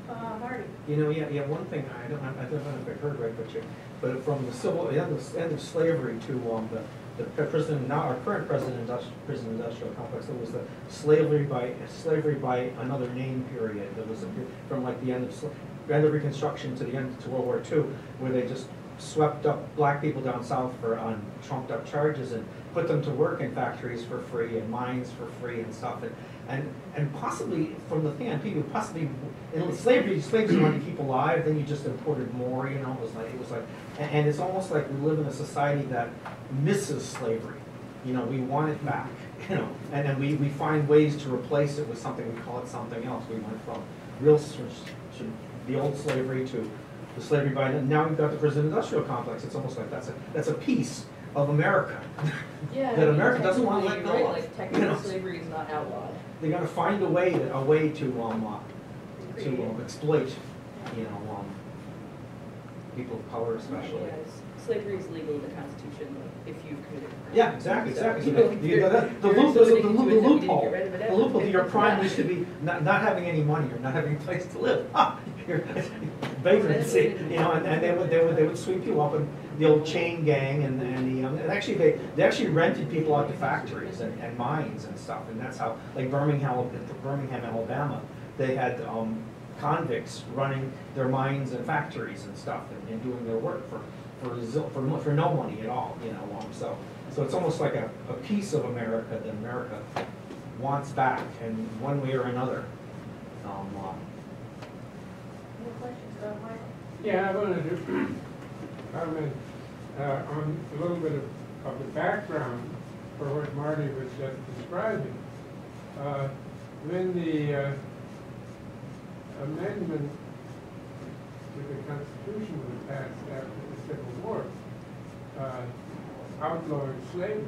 Uh, Marty? You know, yeah, yeah, one thing, I don't, I don't know if I heard right, but you, but from the civil, the end of, end of slavery to, um, the, the prison, now, our current prison industrial, prison industrial complex, there was the slavery by, slavery by another name period, That was a, from like the end of, end of Reconstruction to the end, to World War II, where they just swept up black people down south for, on trumped up charges and put them to work in factories for free and mines for free and stuff, and, and, and possibly, from the thing on people, possibly, in slavery, slaves you wanted to keep alive, then you just imported more, you know, it was like, it was like, and, and it's almost like we live in a society that misses slavery. You know, we want it back, (laughs) you know, and then we, we find ways to replace it with something, we call it something else. We went from real, the old slavery to the slavery by, now we've got the prison industrial complex. It's almost like that's a, that's a piece of America. (laughs) Yeah. That America doesn't wanna let go right, of, Like you know. slavery is not outlawed. They gotta find a way, to- a way to, um, uh, to um, exploit, you know, um, people of color especially. Yes, Slavery is legal in the Constitution if you've committed a crime. Yeah, exactly, So, exactly. you know, the- the- The loop, the the to the that you need to loophole, get rid of it the loophole to your crime used to be not, not having any money or not having a place to live. (laughs) Ha! You're that's vagrancy, what it is. you know, and, and they would, they would, they would sweep you up and the old chain gang and, and the, um, and actually they, they actually rented people out to factories and, and mines and stuff. And that's how, like Birmingham, Birmingham, Alabama, they had, um, convicts running their mines and factories and stuff and, and doing their work for, for, for, for no money at all, you know, um, so. So it's almost like a, a piece of America that America wants back in one way or another. Um, uh, More questions about Michael? Yeah, I wanted to (clears throat) comment uh, on a little bit of, of the background for what Marty was just describing. Uh, When the uh, amendment to the Constitution was passed after the Civil War, uh, outlawed slavery.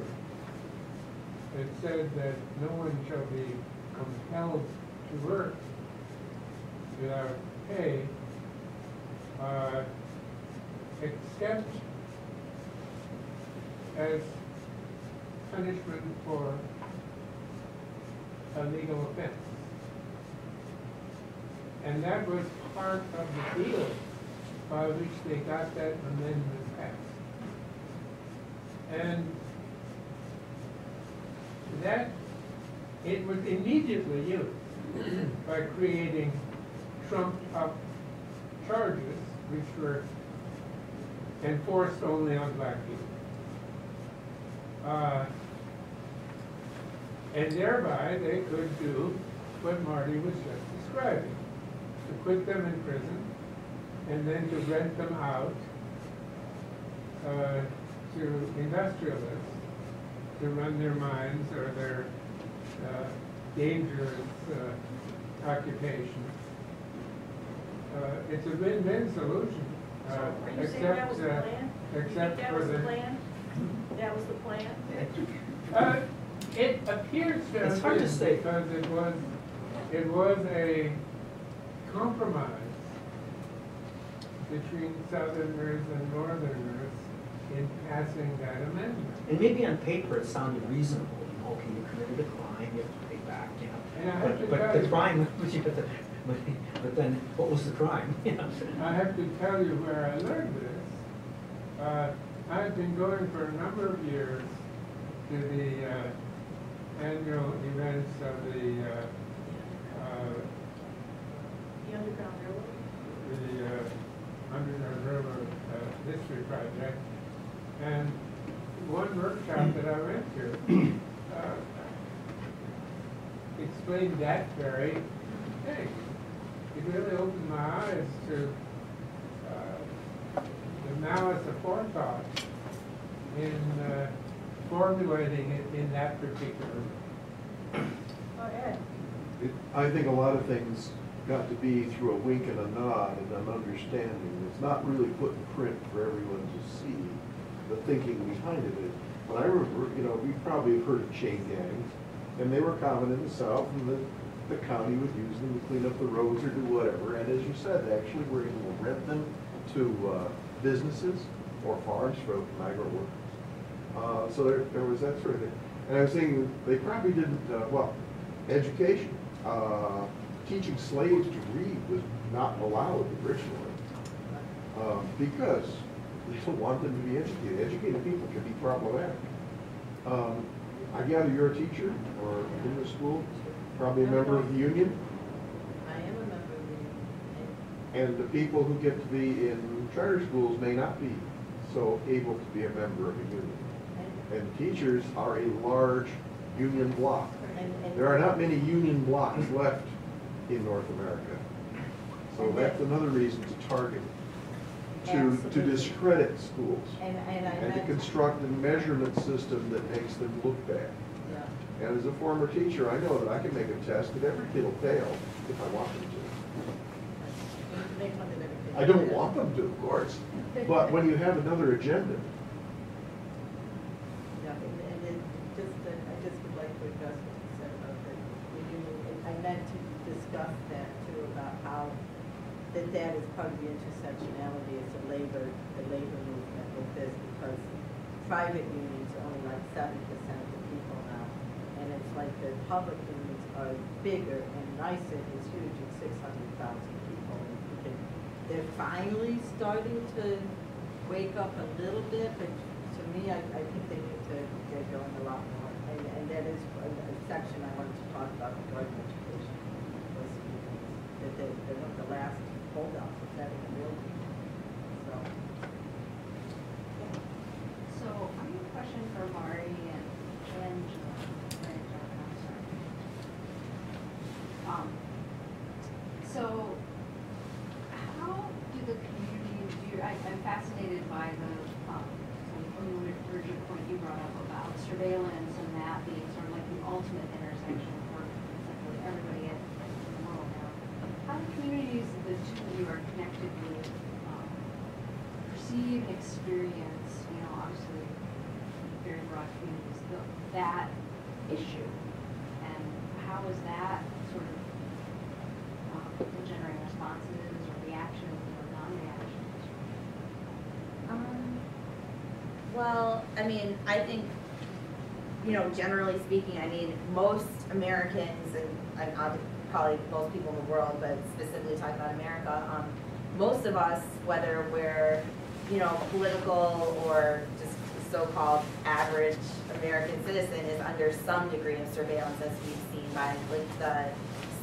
It said that no one shall be compelled to work without pay uh, except as punishment for a legal offense. And that was part of the deal by which they got that amendment passed. And that, it was immediately used by creating trumped up charges which were enforced only on black people. Uh, And thereby, they could do what Marty was just describing, to put them in prison and then to rent them out uh, to industrialists to run their mines or their uh, dangerous uh, occupation. Uh, It's a win-win solution. So uh, are you saying that was the except, uh, plan? You think Except for the. plan? That was the plan? Uh, It appears to It's have hard to say. because it was, it was a compromise between southerners and northerners in passing that amendment. And maybe on paper it sounded reasonable, you know, okay, you committed a crime, you have to pay back, you know. have to But, but the crime, (laughs) but you have to, but, but then, what was the crime? (laughs) I have to tell you where I learned this. Uh, I've been going for a number of years to the uh, annual events of the, uh, uh, The Underground Railroad? the uh, Underground Railroad uh, History Project. And one workshop that I went to uh, explained that very thing. It really opened my eyes to uh, malice aforethought in uh, formulating it in that particular Oh, Ed? It- I think a lot of things got to be through a wink and a nod and an understanding. It's not really put in print for everyone to see the thinking behind it. But I remember, you know, we probably have heard of chain gangs, and they were common in the South, and the, the county would use them to clean up the roads or do whatever. And as you said, they actually were able to rent them to uh, businesses or farms for migrant workers. Uh, So there, there was that sort of thing. And I was thinking, they probably didn't, uh, well, education. Uh, Teaching slaves to read was not allowed originally. um, Because (laughs) they don't want them to be educated. Educated people can be problematic. Um, I gather you're a teacher or in the school, probably a member of the union? I am a member of the union. And the people who get to be in charter schools may not be so able to be a member of a union. And- teachers are a large union block. There are not many union blocks left in North America. So that's another reason to target, to, to discredit schools, And, and and to construct a measurement system that makes them look bad. yeah. And as a former teacher, I know that I can make a test that every kid will fail if I want them to. Make everything. I don't want them to, of course, but when you have another agenda, Yeah, and, and it, just, uh, I just would like to address what you said about the, the union, and I meant to discuss that too, about how, that that is part of the intersectionality, it's a labor, the labor movement with this, because private unions are only like seven percent of the people now, and it's like the public unions are bigger, and NYSUT it's huge, it's six hundred thousand people, and you can, they're finally starting to wake up a little bit, but to me, I, I think they need to get going a lot more. And, and that is a, a section I wanted to talk about, regarding education. was That they, they're one of the last holdouts of in the building. So, So I have a question for Mari and, and, uh, and John, I'm sorry. Um, so how do the communities, do you, I, I'm fascinated by the, um, original point you brought up about surveillance and that being sort of like the ultimate intersection for essentially everybody in in the world now. How do communities that the two of you are connected with, um, perceive and experience, you know, obviously, very broad communities, the- that issue? And how is that sort of um, generating responses or reactions or non-reactions? Um, well, I mean, I think, you know, generally speaking, I mean, most Americans, and I'm probably most people in the world, but specifically talking about America, um, most of us, whether we're, you know, political or just so-called average American citizen, is under some degree of surveillance, as we've seen by like the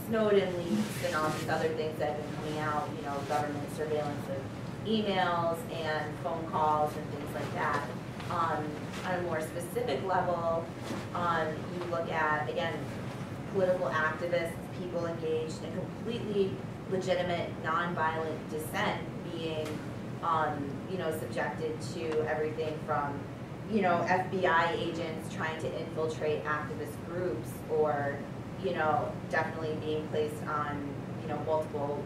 Snowden leaks and all these other things that have been coming out, you know, government surveillance of emails and phone calls and things like that. Um, on a more specific level, um, you look at, again, political activists, people engaged in completely legitimate, nonviolent dissent being, um, you know, subjected to everything from, you know, FBI agents trying to infiltrate activist groups or, you know, definitely being placed on, you know, multiple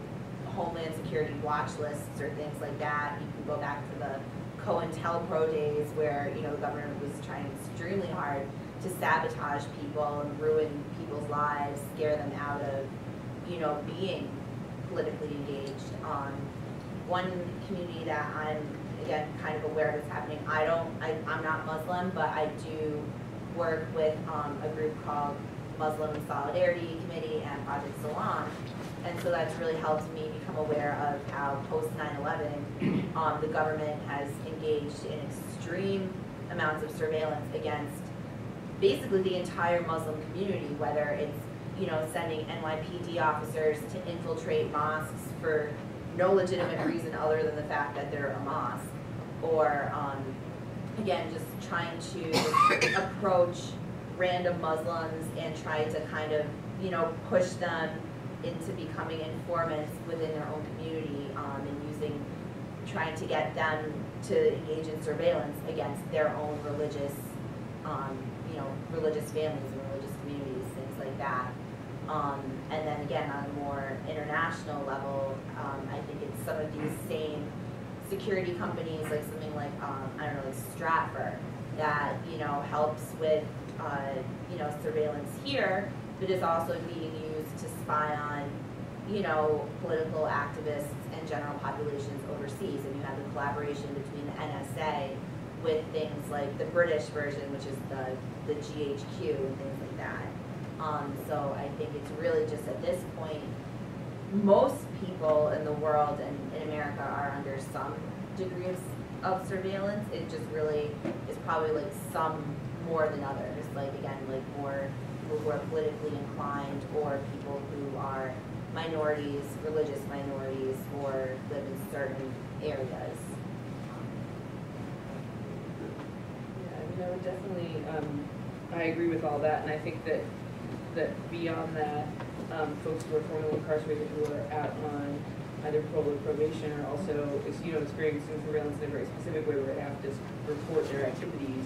Homeland Security watch lists or things like that. You can go back to the COINTELPRO days where, you know, the government was trying extremely hard to sabotage people and ruin people's lives, scare them out of, you know, being politically engaged. Um, one community that I'm, again, kind of aware of is happening, I don't, I, I'm not Muslim, but I do work with, um, a group called Muslim Solidarity Committee and Project Salam. And so that's really helped me become aware of how post 9/11, um, the government has engaged in extreme amounts of surveillance against basically the entire Muslim community, whether it's, you know, sending NYPD officers to infiltrate mosques for no legitimate reason other than the fact that they're a mosque, or, um, again, just trying to approach random Muslims and try to kind of, you know, push them into becoming informants within their own community, um, and using, trying to get them to engage in surveillance against their own religious, um, you know, religious families and religious communities, things like that. Um, and then again, on a more international level, um, I think it's some of these same security companies, like something like, um, I don't know, like Stratfor, that, you know, helps with, uh, you know, surveillance here, but is also being used spy on, you know, political activists and general populations overseas. And you have the collaboration between the NSA with things like the British version, which is the, the GCHQ and things like that. Um, so I think it's really just at this point, most people in the world and in America are under some degree of, of surveillance. It just really is probably like some more than others. Like again, like more people who are politically inclined or people who are minorities, religious minorities, or live in certain areas. Yeah, I mean, I would definitely, um, I agree with all that, and I think that, that beyond that, um, folks who are formerly incarcerated who are out on either parole or probation are also, you know, experiencing surveillance in a very specific way where they have to report their activities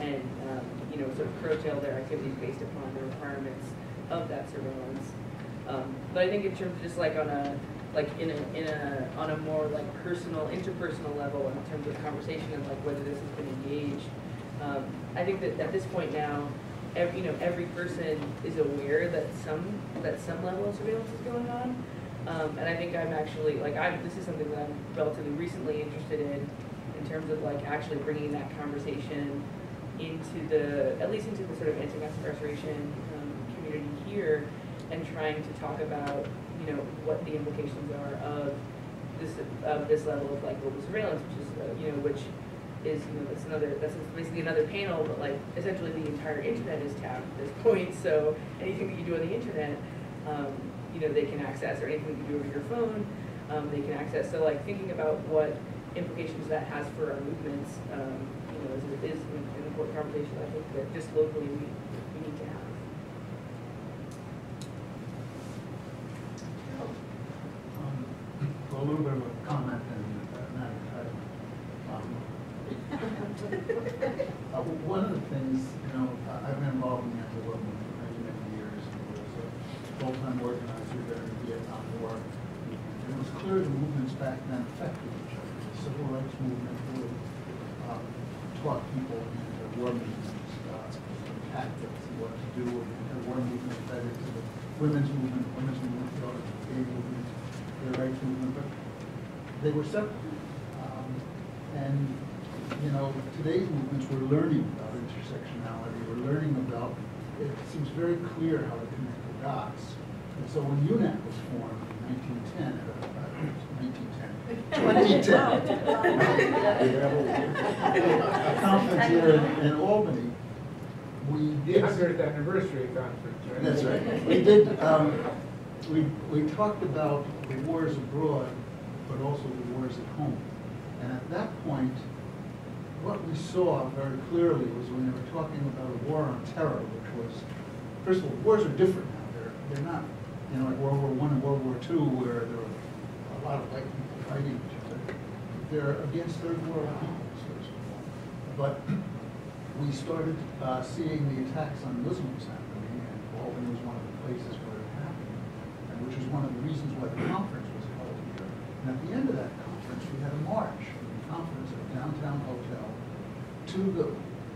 and, um, you know, sort of curtail their activities based upon the requirements of that surveillance. Um, but I think in terms of just like on a, like in a, in a, on a more like personal, interpersonal level in terms of conversation and like whether this has been engaged, um, I think that at this point now, every, you know, every person is aware that some, that some level of surveillance is going on. Um, and I think I'm actually, like, I'm, this is something that I'm relatively recently interested in, in terms of like actually bringing that conversation into the, at least into the sort of anti-mass incarceration, um, community here, and trying to talk about, you know, what the implications are of this, of this level of like global surveillance, which is, uh, you know, which is, you know, that's another, that's basically another panel, but like, essentially the entire internet is tapped at this point, so anything that you do on the internet, um, you know, they can access, or anything that you do over your phone, um, they can access, so like, thinking about what implications that has for our movements, um, you know, is, is important conversation, I think, that just locally we, we need to have. Um, Well, a little bit of a comment and not. Um, (laughs) uh, One of the things, you know, I've been involved in the anti-war movement for many, many years. and was a full-time organizer during the Vietnam War. And it was clear the movements back then affected each other. The civil rights movement really um, taught people war meetings uh, active, what to do and war movement fed into the women's movement, women's movement, the gay movement, the rights movement, but they were separate. Um, and, you know, today's movements, we're learning about intersectionality, we're learning about, it seems very clear how to connect the dots. And so when UNAC was formed in 1910, at 1910, detail. a conference here in, in Albany, we did. 100th anniversary conference, right? That's right. We did, um, we, we talked about the wars abroad, but also the wars at home. And at that point, what we saw very clearly was when they were talking about a war on terror, which was, first of all, wars are different now. They're, they're not, you know, like World War I and World War II, where there were a lot of white people fighting they're against third world peoples, first of all. But (clears throat) we started uh, seeing the attacks on Muslims happening, and Albany was one of the places where it happened, and which is one of the reasons why the conference was held here. And at the end of that conference, we had a march from the conference at downtown hotel to the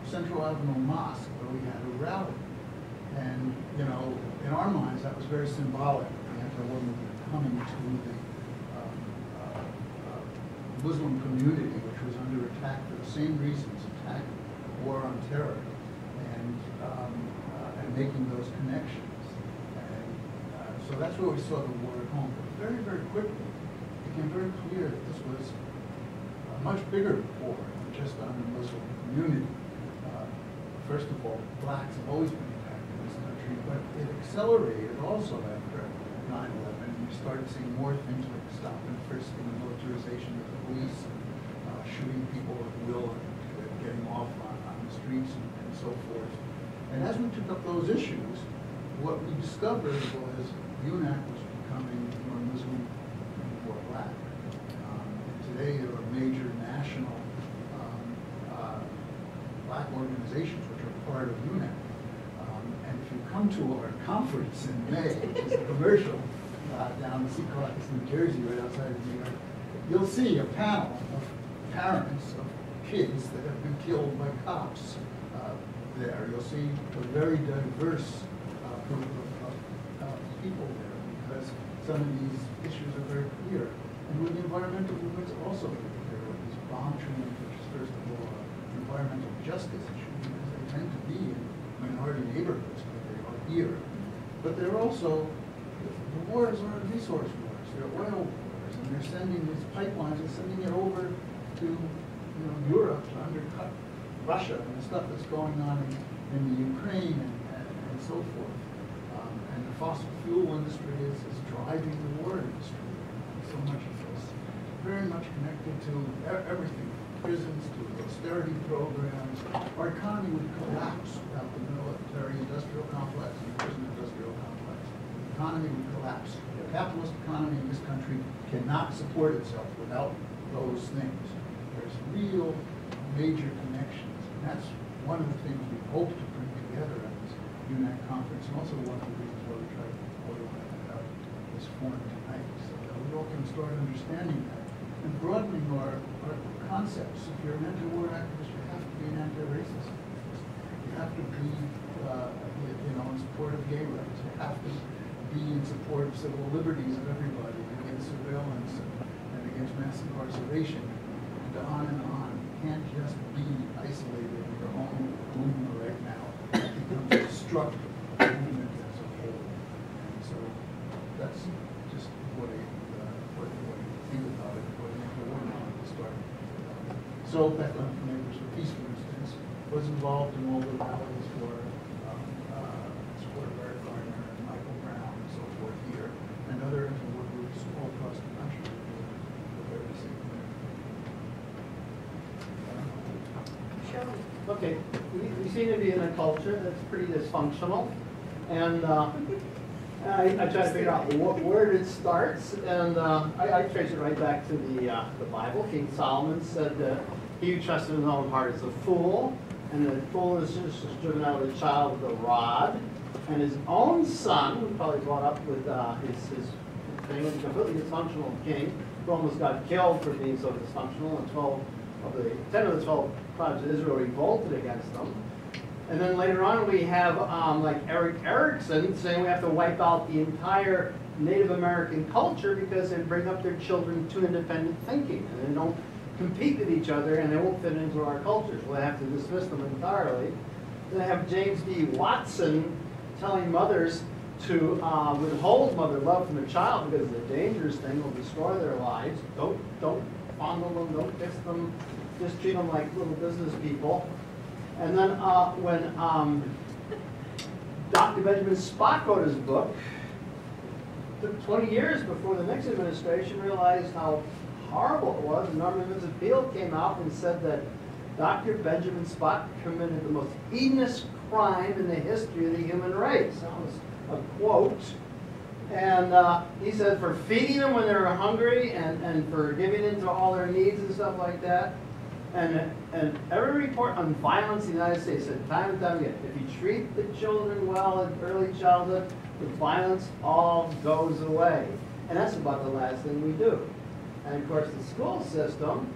Central Avenue Mosque, where we had a rally. And, you know, in our minds, that was very symbolic, the anti-war movement coming to the Muslim community, which was under attack for the same reasons, attack, war on terror, and, um, uh, and making those connections. And uh, so that's where we saw the war at home. But very, very quickly, it became very clear that this was a much bigger war than just on the Muslim community. Uh, First of all, blacks have always been attacked in this country, but it accelerated also after 9/11. We started seeing more things like stop and frisk and the militarization of the police, uh, shooting people at will, and getting off on, on the streets and, and so forth. And as we took up those issues, what we discovered was UNAC was becoming more Muslim and more black. Um, today there are major national um, uh, black organizations which are part of UNAC. Um, and if you come to our conference in May, which is a commercial uh, down in Secaucus, New Jersey, right outside of New York, you'll see a panel of parents of kids that have been killed by cops uh, there. You'll see a very diverse uh, group of, of uh, people there because some of these issues are very clear. And with the environmental movements also clear with these bomb is first of all an environmental justice issue because they tend to be in minority neighborhoods, but they are here. But they're also, the wars are resource wars, they're oil and they're sending these pipelines, they're sending it over to, you know, Europe to undercut Russia and the stuff that's going on in, in the Ukraine and, and, so forth. Um, and the fossil fuel industry is, is driving the war industry. So much of this, very much connected to everything, prisons to austerity programs. Our economy would collapse without the military industrial complex and prison industrial complex. Economy would collapse. The capitalist economy in this country cannot support itself without those things. There's real major connections. And that's one of the things we hope to bring together at this UNAC conference, and also one of the reasons why we tried to organize this forum tonight, so that we all can start understanding that and broadening our, our concepts. If you're an anti-war activist, you have to be an anti-racist. You have to be, uh, you know, in support of gay rights. You have to be in support of civil liberties of everybody, and against surveillance and, against mass incarceration, and on and on. You can't just be isolated in your own movement right now. It becomes destructive the movement as a whole. And so that's just what I, uh, what, what I think about it, what I what I wanted to start. So Bethlehem Neighbors for Peace, for instance, was involved in all the rallies for, um, uh, support of Eric Garner and Michael Brown and so forth here, and other interwar groups all across the country. for very same thing. Okay, we, we seem to be in a culture that's pretty dysfunctional, and uh, I, I try to figure out wh- where it starts, and uh, I, I trace it right back to the, uh, the Bible. King Solomon said that he who trusts in his own heart is a fool, and the fool is just driven out of the child with a rod, and his own son, who probably brought up with uh, his, his a completely dysfunctional king, who almost got killed for being so dysfunctional, and 12 of the, 10 of the 12 tribes of Israel revolted against them. And then later on, we have um, like Erik Erikson saying we have to wipe out the entire Native American culture because they bring up their children to independent thinking and they don't compete with each other and they won't fit into our cultures. We'll have to dismiss them entirely. Then I have James D. Watson telling mothers to uh, withhold mother love from the child because the dangerous thing will destroy their lives. Don't don't fondle them, don't kiss them, just treat them like little business people. And then uh, when um, Dr. Benjamin Spock wrote his book, took twenty years before the next administration realized how horrible it was. And Norman Vincent Peale came out and said that Dr. Benjamin Spock committed the most heinous crime in the history of the human race. That was a quote. And uh, he said for feeding them when they were hungry and, and for giving in to all their needs and stuff like that. And, and every report on violence in the United States said time and time again, if you treat the children well in early childhood, the violence all goes away. And that's about the last thing we do. And of course, the school system,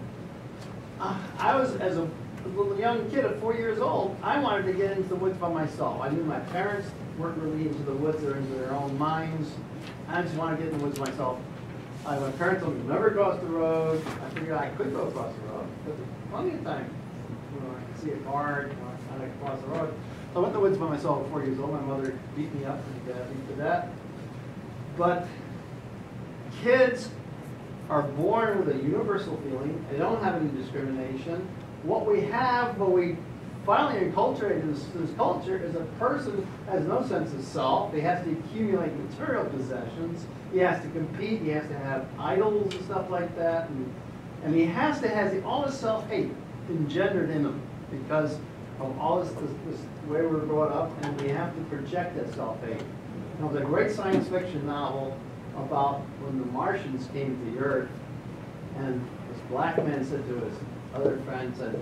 uh, I was, as a little young kid at four years old, I wanted to get into the woods by myself. I knew my parents weren't really into the woods or into their own minds. I just wanted to get in the woods myself. I, my parents told me never cross the road. I figured I could go across the road, but there's plenty of time. You know, I could see a car, you know, I could cross the road. So I went in the woods by myself at four years old. My mother beat me up and uh, beat to that. But kids are born with a universal feeling. They don't have any discrimination. What we have, what we finally enculturated in this, this culture is a person has no sense of self. He has to accumulate material possessions. He has to compete. He has to have idols and stuff like that. And, and he has to have all this self-hate engendered in him because of all this, this, this way we're brought up, and we have to project that self-hate. There was a great science fiction novel about when the Martians came to the Earth, and this black man said to his other friend, said,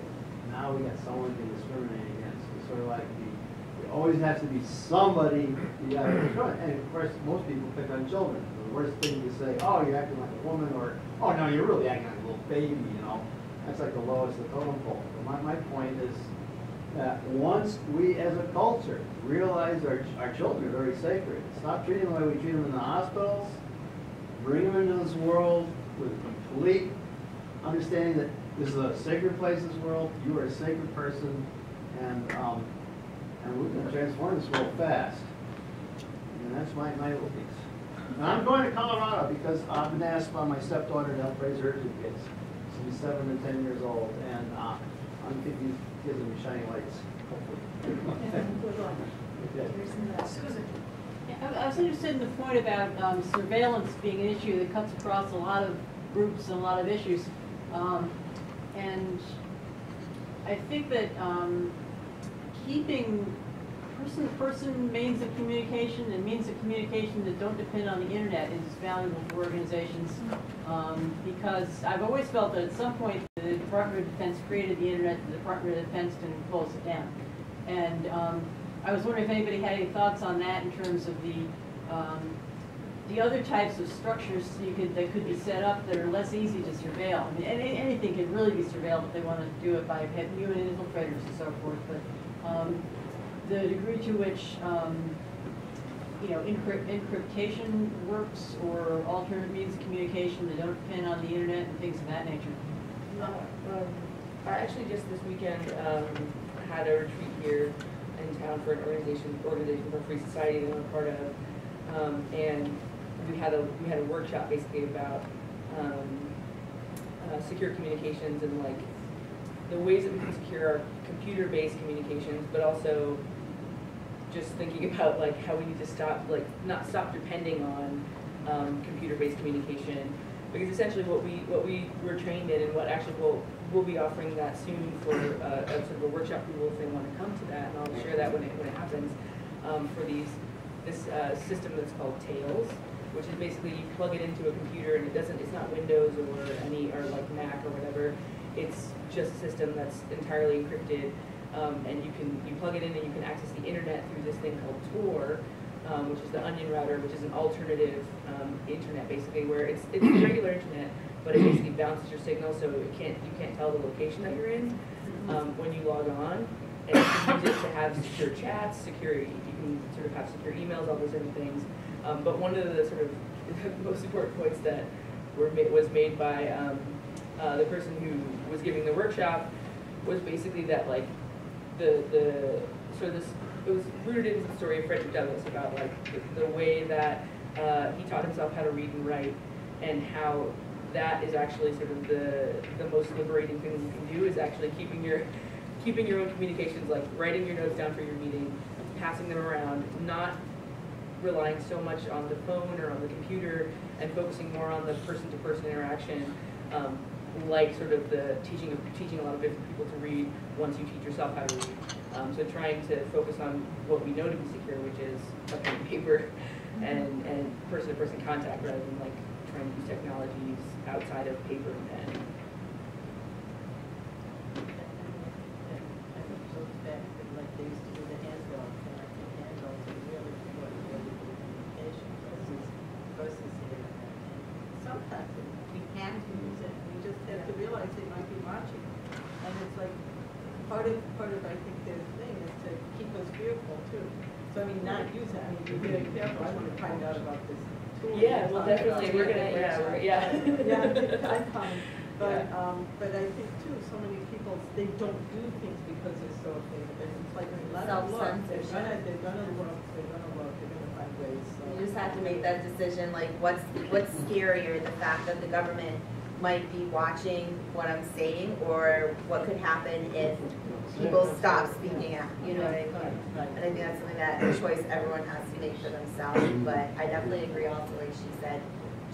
now we got someone to discriminate against. It's sort of like the, there always has to be somebody you got to. And of course, most people pick on children. Worst thing to say, oh, you're acting like a woman, or, oh, no, you're really acting like a little baby, you know. That's like the lowest of the totem pole. But my, my point is that once we as a culture realize our, our children are very sacred, stop treating them the way we treat them in the hospitals, bring them into this world with complete understanding that this is a sacred place, this world, you are a sacred person, and, um, and we're gonna transform this world fast. And that's my, my little piece. And I'm going to Colorado because I've been asked by my stepdaughter to help raise her two kids. She's seven and ten years old, and, uh, I'm thinking kids will be shining lights. Susan? I I was interested in the point about um, surveillance being an issue that cuts across a lot of groups and a lot of issues. Um, And I think that um, keeping person-to-person means of communication and means of communication that don't depend on the internet is valuable for organizations. Um, Because I've always felt that at some point, the Department of Defense created the internet, the Department of Defense didn't close it down. And um, I was wondering if anybody had any thoughts on that in terms of the, um, the other types of structures you could, that could be set up that are less easy to surveil. I mean, any, anything can really be surveilled if they want to do it by having human infiltrators and so forth, but, um, the degree to which, um, you know, encrypt, works or alternate means of communication that don't depend on the internet and things of that nature. Um, I actually just this weekend, um, had a retreat here in town for an organization, Organization for Free Society that I'm a part of. Um, and we had a, we had a workshop basically about, um, uh, secure communications and like the ways that we can secure our computer-based communications, but also just thinking about like how we need to stop, like, not stop depending on, um, computer-based communication. Because essentially what we, what we were trained in and what actually we'll, we'll be offering that soon for, uh, a sort of a workshop people if they wanna come to that, and I'll share that when it, when it happens, um, for these, this, uh, system that's called Tails, which is basically you plug it into a computer and it doesn't, it's not Windows or any, or like Mac or whatever. It's just a system that's entirely encrypted, um, and you can, you plug it in and you can access the internet through this thing called Tor, um, which is the Onion router, which is an alternative, um, internet basically, where it's, it's regular internet, but it basically bounces your signal, so it can't, you can't tell the location that you're in, um, when you log on. And you can to have secure chats, secure, you can sort of have secure emails, all those different things. Um, but one of the sort of (laughs) most important points that were was made by, um, uh, the person who was giving the workshop was basically that like, the, the, sort of this, it was rooted in the story of Frederick Douglass about like the, the way that, uh, he taught himself how to read and write and how that is actually sort of the, the most liberating thing you can do is actually keeping your, keeping your own communications, like writing your notes down for your meeting, passing them around, not relying so much on the phone or on the computer and focusing more on the person-to-person interaction, um, like sort of the teaching of, teaching a lot of different people to read once you teach yourself how to read. Um, so trying to focus on what we know to be secure, which is a pen and paper and, and person-to-person contact rather than like trying to use technologies outside of paper and pen. I think it goes back to like they used to do the handbills, and I think handbills are really important for the communication versus, versus the internet. And Sometimes it- we have to use it, we just have to realize they might be watching. And it's like, part of, part of, I think, their thing is to keep us fearful too. So I mean, not use it, I mean, be very careful, I want to find out about this tool. Yeah, you're well, talking about. definitely, we're gonna, yeah, we're, yeah. Yeah, I'm coming, but, Yeah. um, but I think too, so many people, they don't do things because they're so afraid of it. It's like, look, they're gonna, they're gonna look, they're gonna look, they're gonna find ways, so. You just have to make that decision, like, what's, what's scarier, the fact that the government might be watching what I'm saying, or what could happen if people stop speaking out, you know what I mean? And I think that's something that, a choice everyone has to make for themselves, but I definitely agree also, like she said,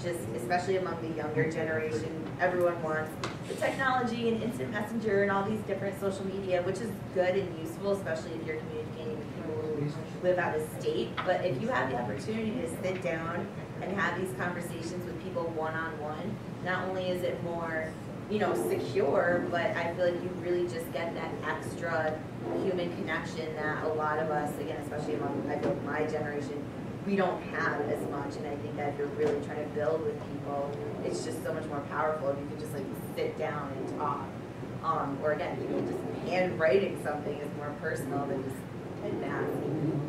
just especially among the younger generation, everyone wants the technology and instant messenger and all these different social media, which is good and useful, especially if you're communicating with people who live out of state. But if you have the opportunity to sit down and have these conversations with people one-on-one, not only is it more, you know, secure, but I feel like you really just get that extra human connection that a lot of us, again, especially among, I feel my generation, we don't have as much, and I think that if you're really trying to build with people, it's just so much more powerful if you can just like sit down and talk. Um, or again, even just handwriting something is more personal than just that.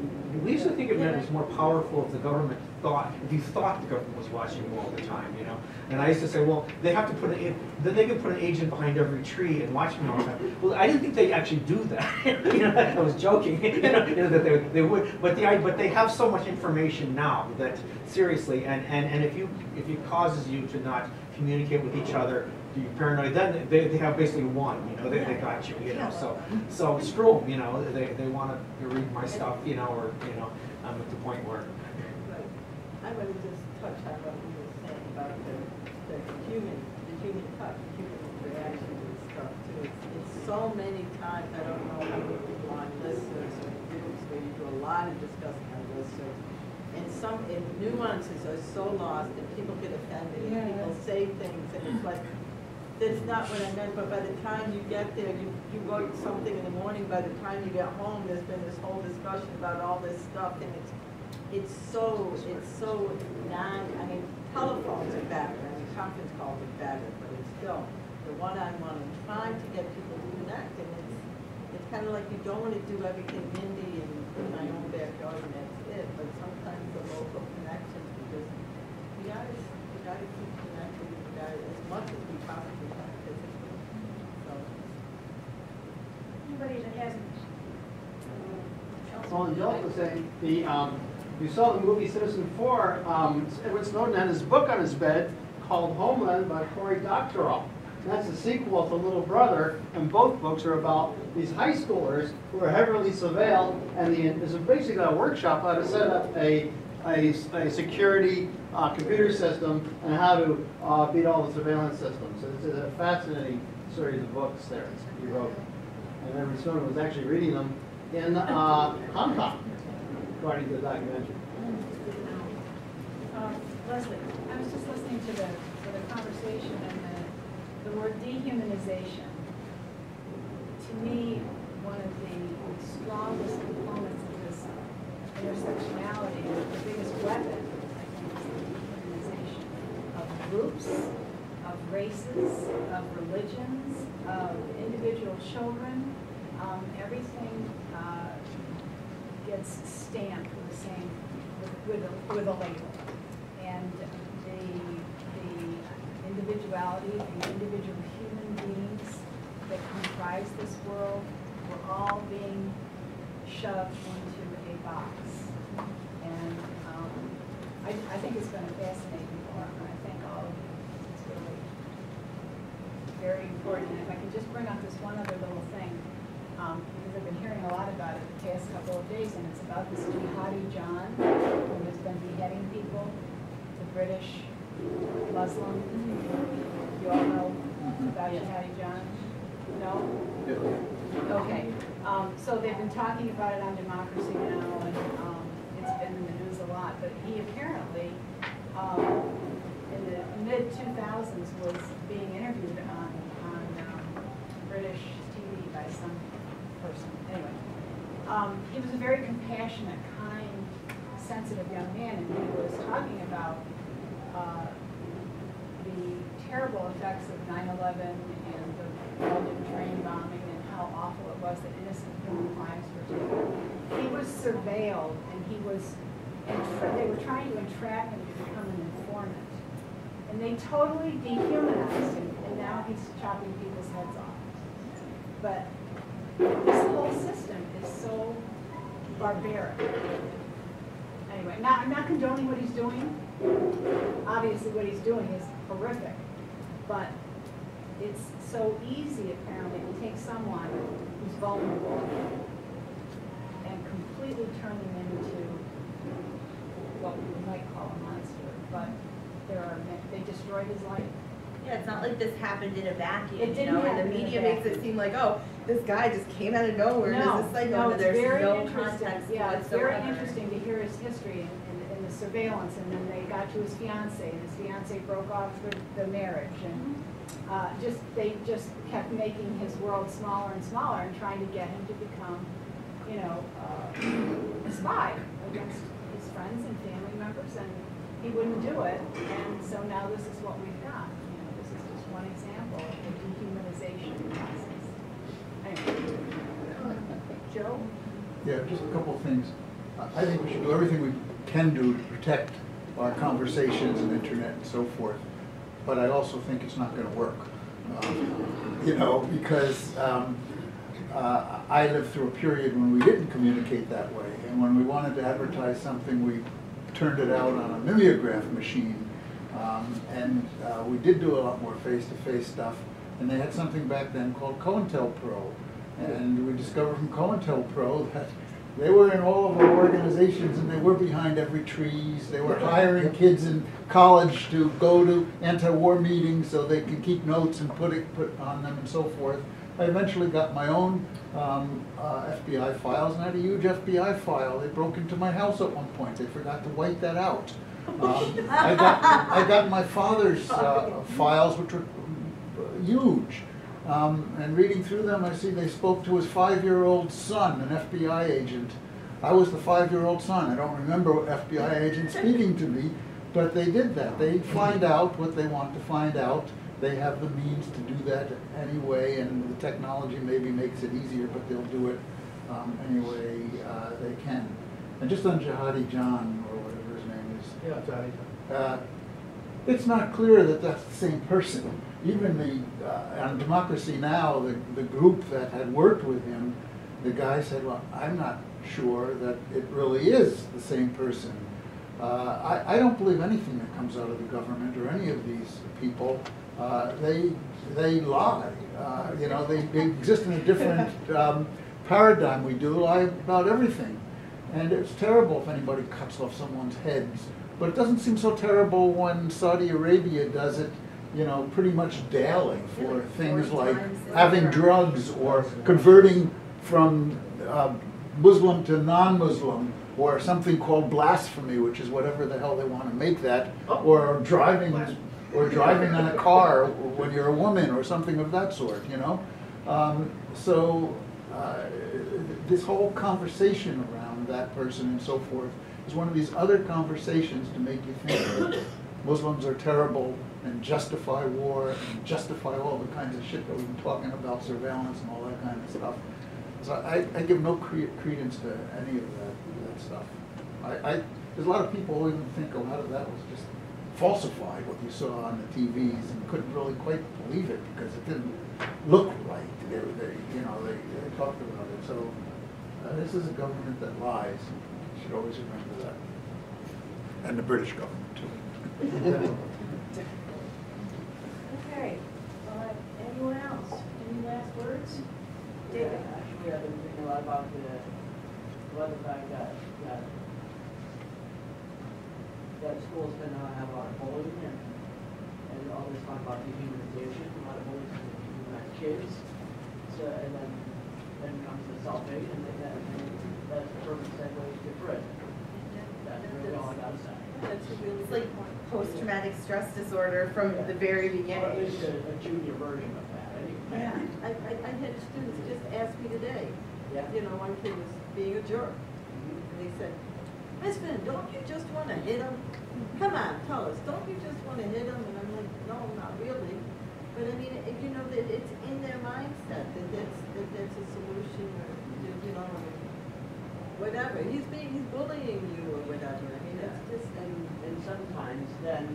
Used to think it meant it was more powerful if the government thought, if you thought the government was watching you all the time, you know? And I used to say, well, they have to put an, then they can put an agent behind every tree and watch me all the time. Well, I didn't think they actually do that. (laughs) You know, I was joking, (laughs) you know, that they, they would, but the, but they have so much information now that, seriously, and, and, and if you, if it causes you to not communicate with each other, you're paranoid, then they, they have basically one, you know, they, they got you, you know, so, so screw them, you know, they, they wanna read my stuff, you know, or, you know, I'm at the point where, Right. I want to just touch on what you were saying about the, the human, the human touch, the human interaction and stuff too. It's, it's so many times, I don't know how many people on listservs or in groups where you do a lot of discussing on listservs. And some, and nuances are so lost that people get offended and people say things and it's like, that's not what I meant, but by the time you get there, you, you wrote something in the morning, by the time you get home, there's been this whole discussion about all this stuff, and it's, it's so, it's so non, I mean, telephones are better, I mean, conference calls are better, but it's still the one-on-one, and trying to get people to connect, and it's, it's kind of like you don't want to do everything Mindy and in my own backyard, and that's it, but sometimes the local connections, because you gotta, you gotta keep connected, you gotta, as much as we possibly can physically, so. Anybody that hasn't? Also saying, the, um, you saw the movie Citizenfour, um, Edward Snowden had his book on his bed called Homeland by Cory Doctorow. That's a sequel to Little Brother, and both books are about these high schoolers who are heavily surveilled, and the, a- basically a workshop how to set up a, a, a security, uh, computer system and how to, uh, beat all the surveillance systems. So It's a fascinating series of books there he wrote. And Snowden was actually reading them in, uh, Hong Kong, according to the documentary. Um, Leslie, I was just listening to the, to the conversation and the, the word dehumanization. To me, one of the strongest components of this intersectionality, the biggest weapon, I think, is the dehumanization of groups, of races, of religions, of individual children. Um, everything, uh, gets stamped with the same, with, a, with a label. And the, the individuality, the individual human beings that comprise this world, we're all being shoved into a box. And, um, I, I think it's gonna fascinate people, and I thank all of you. It's really very important. And if I can just bring up this one other little thing. Um, because I've been hearing a lot about it the past couple of days, and it's about this jihadi John, who has been beheading people, the British Muslim. You all know about jihadi John? No? Okay, um, so they've been talking about it on Democracy Now, and, um, it's been in the news a lot, but he apparently, um, in the mid two thousands was being interviewed on, on, um, British TV by some person, anyway. Um, he was a very compassionate, kind, sensitive young man, and he was talking about, uh, the terrible effects of 9/11 and the London train bombing and how awful it was that innocent human lives were taken. He was surveilled and he was, entra- they were trying to entrap him to become an informant. And they totally dehumanized him and now he's chopping people's heads off. But this whole system is so barbaric. Anyway, not, I'm not condoning what he's doing. Obviously, what he's doing is horrific, but it's so easy apparently to take someone who's vulnerable and completely turn them into what we might call a monster, but there are, they destroyed his life. Yeah, it's not like this happened in a vacuum, It didn't know, and the media makes it seem like, oh, this guy just came out of nowhere, and No, this is like, no, there's very no context Yeah, it's very interesting to hear his history and, and, and the surveillance, and then they got to his fiance, and his fiance broke off the, the marriage, and, uh, just, they just kept making his world smaller and smaller and trying to get him to become, you know, uh, a spy against his friends and family members, and he wouldn't do it, and so now this is what we've got. You know, this is just one example of the dehumanization process. Anyway. Joe? Yeah, just a couple of things. I think we should do everything we can do to protect our conversations and internet and so forth, but I also think it's not gonna work. Um, You know, because um, uh, I lived through a period when we didn't communicate that way, and when we wanted to advertise something, we turned it out on a mimeograph machine. Um, And uh, we did do a lot more face-to-face stuff, and they had something back then called COINTELPRO. And we discovered from COINTELPRO that they were in all of our organizations and they were behind every trees. They were hiring kids in college to go to anti-war meetings so they could keep notes and put it, put on them and so forth. I eventually got my own um, uh, FBI files and I had a huge FBI file. They broke into my house at one point. They forgot to wipe that out. Um, I got, I got my father's uh, files, which were huge. Um, and reading through them, I see they spoke to his five-year-old son, an FBI agent. I was the five-year-old son. I don't remember FBI agent (laughs) speaking to me, but they did that. They find out what they want to find out. They have the means to do that anyway, and the technology maybe makes it easier, but they'll do it um, anyway uh, they can. And just on Jihadi John, or whatever his name is, Yeah, Johnny. uh, it's not clear that that's the same person. Even the, uh, on Democracy Now!, the, the group that had worked with him, the guy said, well, I'm not sure that it really is the same person. Uh, I, I don't believe anything that comes out of the government or any of these people. Uh, They, they lie. Uh, You know, they, they exist in a different (laughs) um, paradigm. We do lie about everything. And it's terrible if anybody cuts off someone's heads. But it doesn't seem so terrible when Saudi Arabia does it, you know, pretty much daily for things like having drugs or converting from uh, Muslim to non-Muslim or something called blasphemy, which is whatever the hell they want to make that, or driving, or driving in a (laughs) car when you're a woman or something of that sort, you know? Um, So, uh, this whole conversation around that person and so forth is one of these other conversations to make you think (coughs) Muslims are terrible and justify war and justify all the kinds of shit that we've been talking about, surveillance and all that kind of stuff. So I, I give no cre- credence to any of that, that stuff. I, I, there's a lot of people who even think a lot of that was just falsified, what you saw on the TVs, and couldn't really quite believe it because it didn't look right. They, they, you know, they, they talked about it. So uh, this is a government that lies. You should always remember that. And the British government, too. (laughs) Okay, uh, anyone else? Any last words? David? lately I've been thinking a lot about the, well, the fact that, that, that schools tend to have a lot of bullying and, and all this talk about dehumanization, a lot of bullies and dehumanize kids. So, and then, then comes the self-hate and then that, that's the perfect segue to Fred. That's really all I gotta say. That's a really It's like post-traumatic stress disorder from the very Or at beginning. least a, a junior version of that, anyway. Yeah, I, I, I had students just ask me today, Yeah. you know, one kid was being a jerk. Mm-hmm. And they said, Miss Finn, don't you just wanna hit him? Come on, tell us, don't you just wanna hit him? And I'm like, no, not really. But I mean, it, you know, that it's in their mindset that that's, that that's a solution or, you know, whatever. He's being, he's bullying you or whatever. I mean, it's just, And, and sometimes then,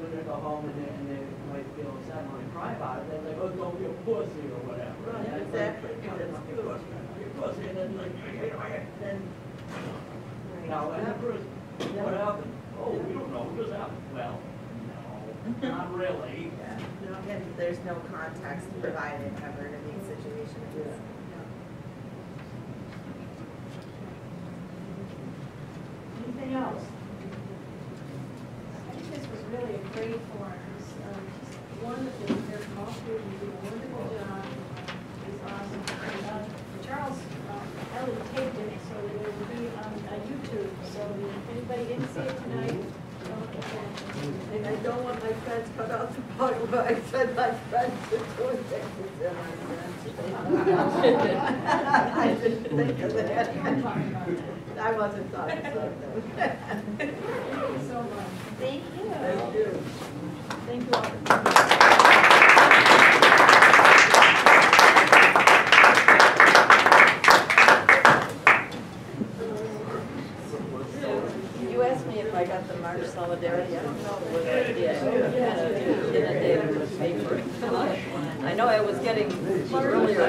they're gonna go home and they, and they might feel sad when they cry about it, they're like, oh, don't be a pussy or whatever. Right, And it's. Like, "God, don't be a pussy, don't be a pussy, and then like, I- then, now, and the person, what happened? Oh, we don't know, what just happened? Well, no, not really. No, And there's no context provided ever in these situations. Anything else? I think this was really a great forum. It was um, just wonderful. Their culture, you do a wonderful job. It's awesome. And, uh, Charles, uh, Ellie taped it, so it will be on uh, YouTube. So if anybody didn't see it tonight, and I don't want my friends cut out the part where I said my friends are doing things to my friends. I didn't think of that. We're talking about that. I wasn't talking about that. Thank you so much. Thank you. Thank you. Thank you all. You asked me if I got the March Solidarity, I don't know I did. I know I was getting earlier,